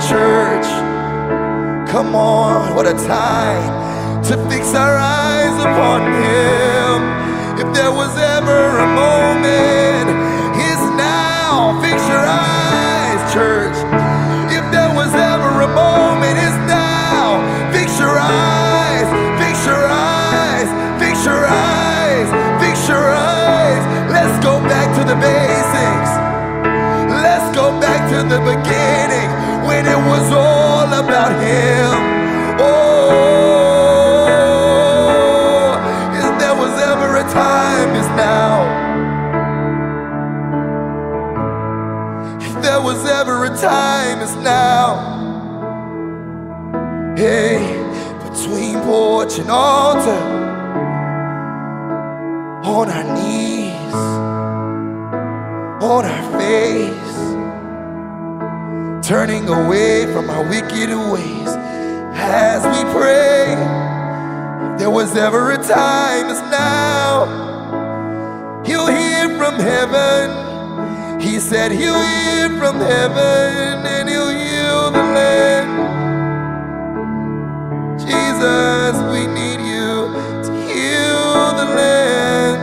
[SPEAKER 8] church. Come on, what a time to fix our eyes upon Him. If there was ever a moment, it's now. Fix your eyes, church. If there was ever a moment, it's now. Fix your eyes, fix your eyes, fix your eyes, fix your eyes. Let's go back to the basics. Let's go back to the beginning when it was all about Him. Oh, if there was ever a time, it's now. If there was ever a time, it's now. Hey, between porch and altar, turning away from our wicked ways as we pray. If there was ever a time, it's now. He'll hear from heaven. He said he'll hear from heaven and he'll heal the land. Jesus, we need you to heal the land.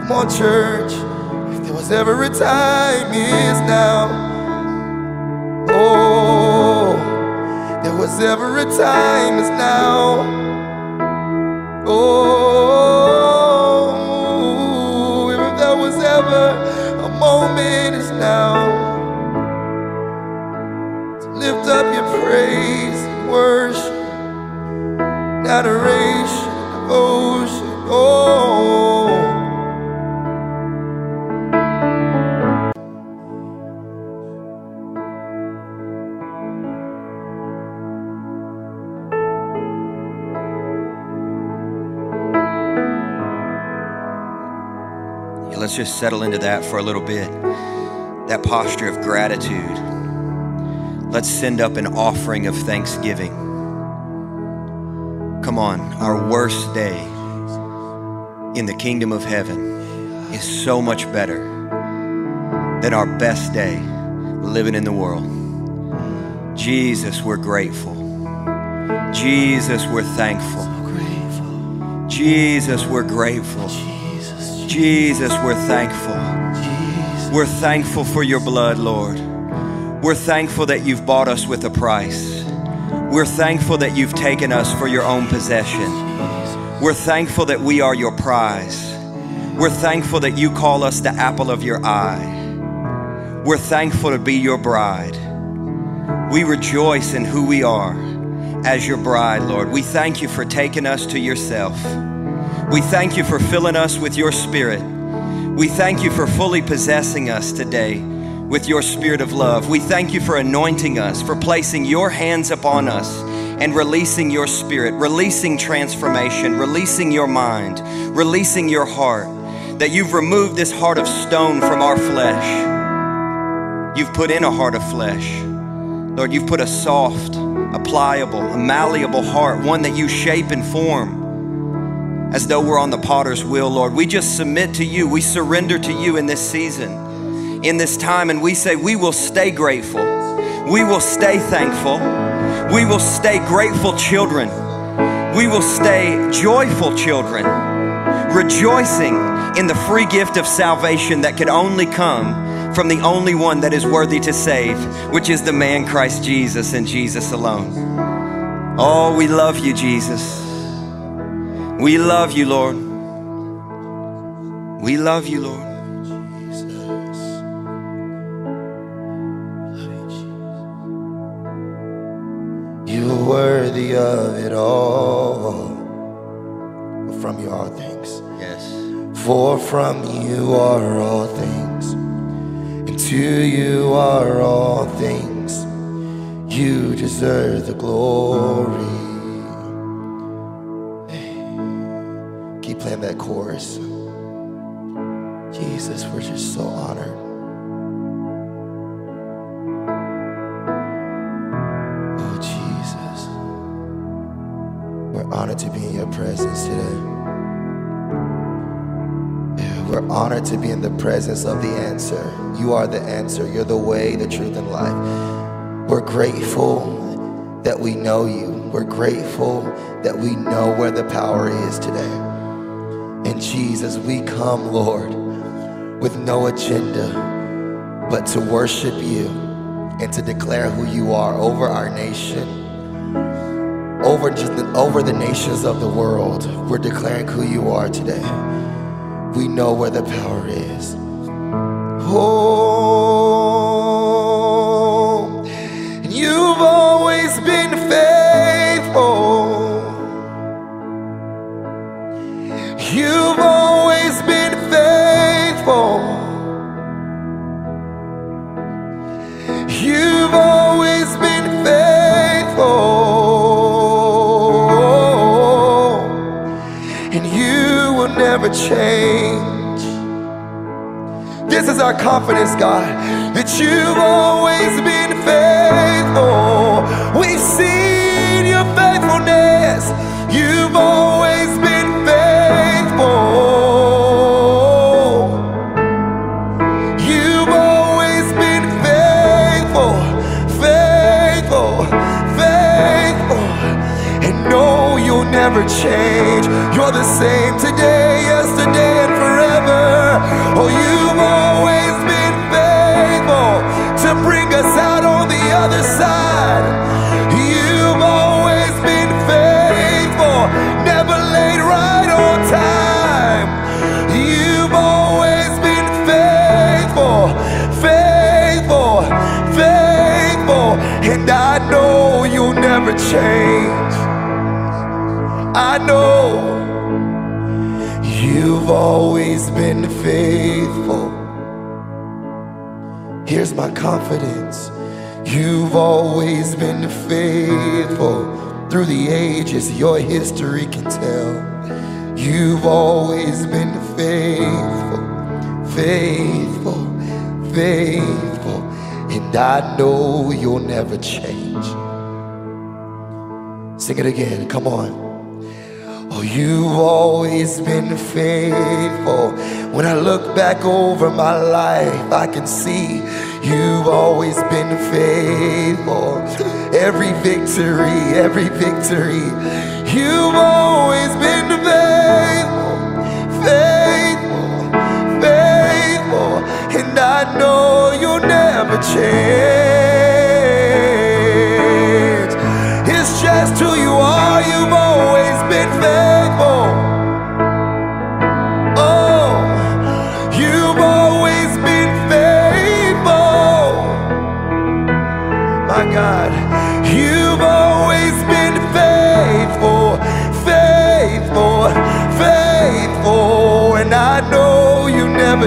[SPEAKER 8] Come on, church. If there was ever a time, it's now. Oh, there was ever a time, it's now. Oh, if there was ever a moment, it's now. To lift up your praise and worship, adoration. Oh.
[SPEAKER 12] Let's just settle into that for a little bit. That posture of gratitude. Let's send up an offering of thanksgiving. Come on, our worst day in the kingdom of heaven is so much better than our best day living in the world. Jesus, we're grateful. Jesus, we're thankful. Jesus, we're grateful. Jesus, we're thankful. We're thankful for your blood, Lord. We're thankful that you've bought us with a price. We're thankful that you've taken us for your own possession. We're thankful that we are your prize. We're thankful that you call us the apple of your eye. We're thankful to be your bride. We rejoice in who we are as your bride, Lord. We thank you for taking us to yourself. We thank you for filling us with your spirit. We thank you for fully possessing us today with your spirit of love. We thank you for anointing us, for placing your hands upon us and releasing your spirit, releasing transformation, releasing your mind, releasing your heart. That you've removed this heart of stone from our flesh. You've put in a heart of flesh. Lord, you've put a soft, a pliable, a malleable heart, one that you shape and form as though we're on the potter's wheel, Lord. We just submit to you. We surrender to you in this season, in this time, and we say, we will stay grateful. We will stay thankful. We will stay grateful children. We will stay joyful children, rejoicing in the free gift of salvation that could only come from the only one that is worthy to save, which is the man Christ Jesus and Jesus alone. Oh, we love you, Jesus. We love you, Lord. We love you, Lord.
[SPEAKER 1] You're worthy of it all. From you all things.
[SPEAKER 12] Yes.
[SPEAKER 1] For from you are all things, and to you are all things. You deserve the glory. Playing that chorus. Jesus, we're just so honored. Oh, Jesus. We're honored to be in your presence today. We're honored to be in the presence of the answer. You are the answer. You're the way, the truth, and life. We're grateful that we know you. We're grateful that we know where the power is today. And Jesus, we come, Lord, with no agenda but to worship you and to declare who you are over our nation, over just the, over the nations of the world. We're declaring who you are today. We know where the power is. Oh, never change. This is our confidence, God, that you've always been faithful. We've seen your faithfulness. You've always been faithful. You've always been faithful, faithful, faithful. And no, you'll never change. You're the same today. Oh, you've always been faithful to bring us out on the other side. You've always been faithful, never late, right on time. You've always been faithful, faithful, faithful, and I know you'll never change. I know you've always been faithful. Here's my confidence. You've always been faithful. Through the ages, your history can tell. You've always been faithful, faithful, faithful. And I know you'll never change. Sing it again, come on. You've always been faithful. When I look back over my life, I can see you've always been faithful. Every victory, every victory, you've always been faithful, faithful, faithful. And I know you'll never change.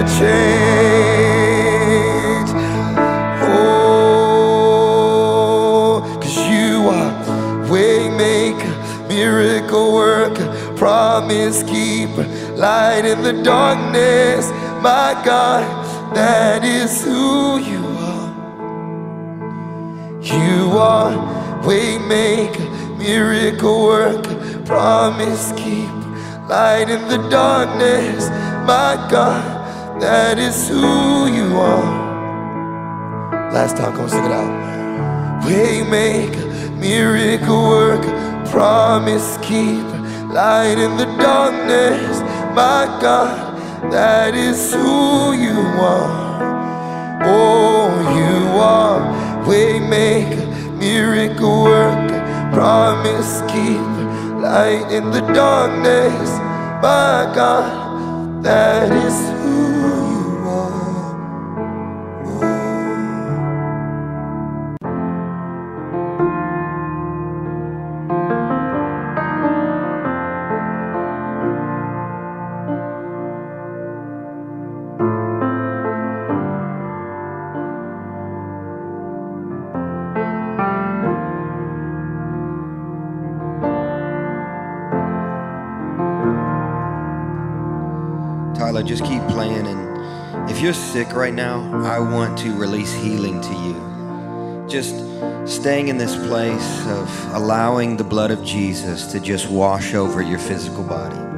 [SPEAKER 1] Never change. Oh, cause you are waymaker, miracle worker, promise keeper, light in the darkness. My God, that is who you are. You are waymaker, miracle worker, promise keeper, light in the darkness. My God, that is who you are. Last time, come sing it out. Waymaker, miracle worker, promise keeper, light in the darkness. My God, that is who you are. Oh, you are waymaker, miracle worker, promise keeper, light in the darkness. My God, that is
[SPEAKER 12] sick right now, I want to release healing to you. Just staying in this place of allowing the blood of Jesus to just wash over your physical body.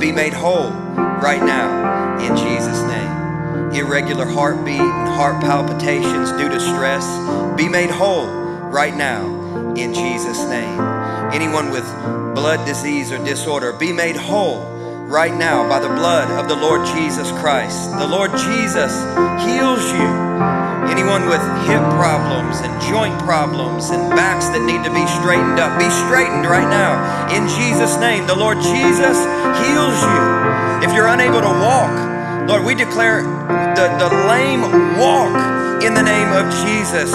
[SPEAKER 12] Be made whole right now in Jesus' name irregular heartbeat and heart palpitations due to stress be made whole right now in Jesus' name. Anyone with blood disease or disorder be made whole right now by the blood of the Lord Jesus Christ. The Lord Jesus heals you. Anyone with hip problems and joint problems and backs that need to be straightened up, be straightened right now in Jesus' name. The Lord Jesus heals you. If you're unable to walk, Lord, we declare the, the lame walk in the name of Jesus.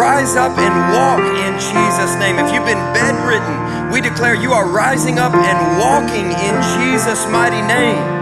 [SPEAKER 12] Rise up and walk in Jesus' name. If you've been bedridden, we declare you are rising up and walking in Jesus' mighty name.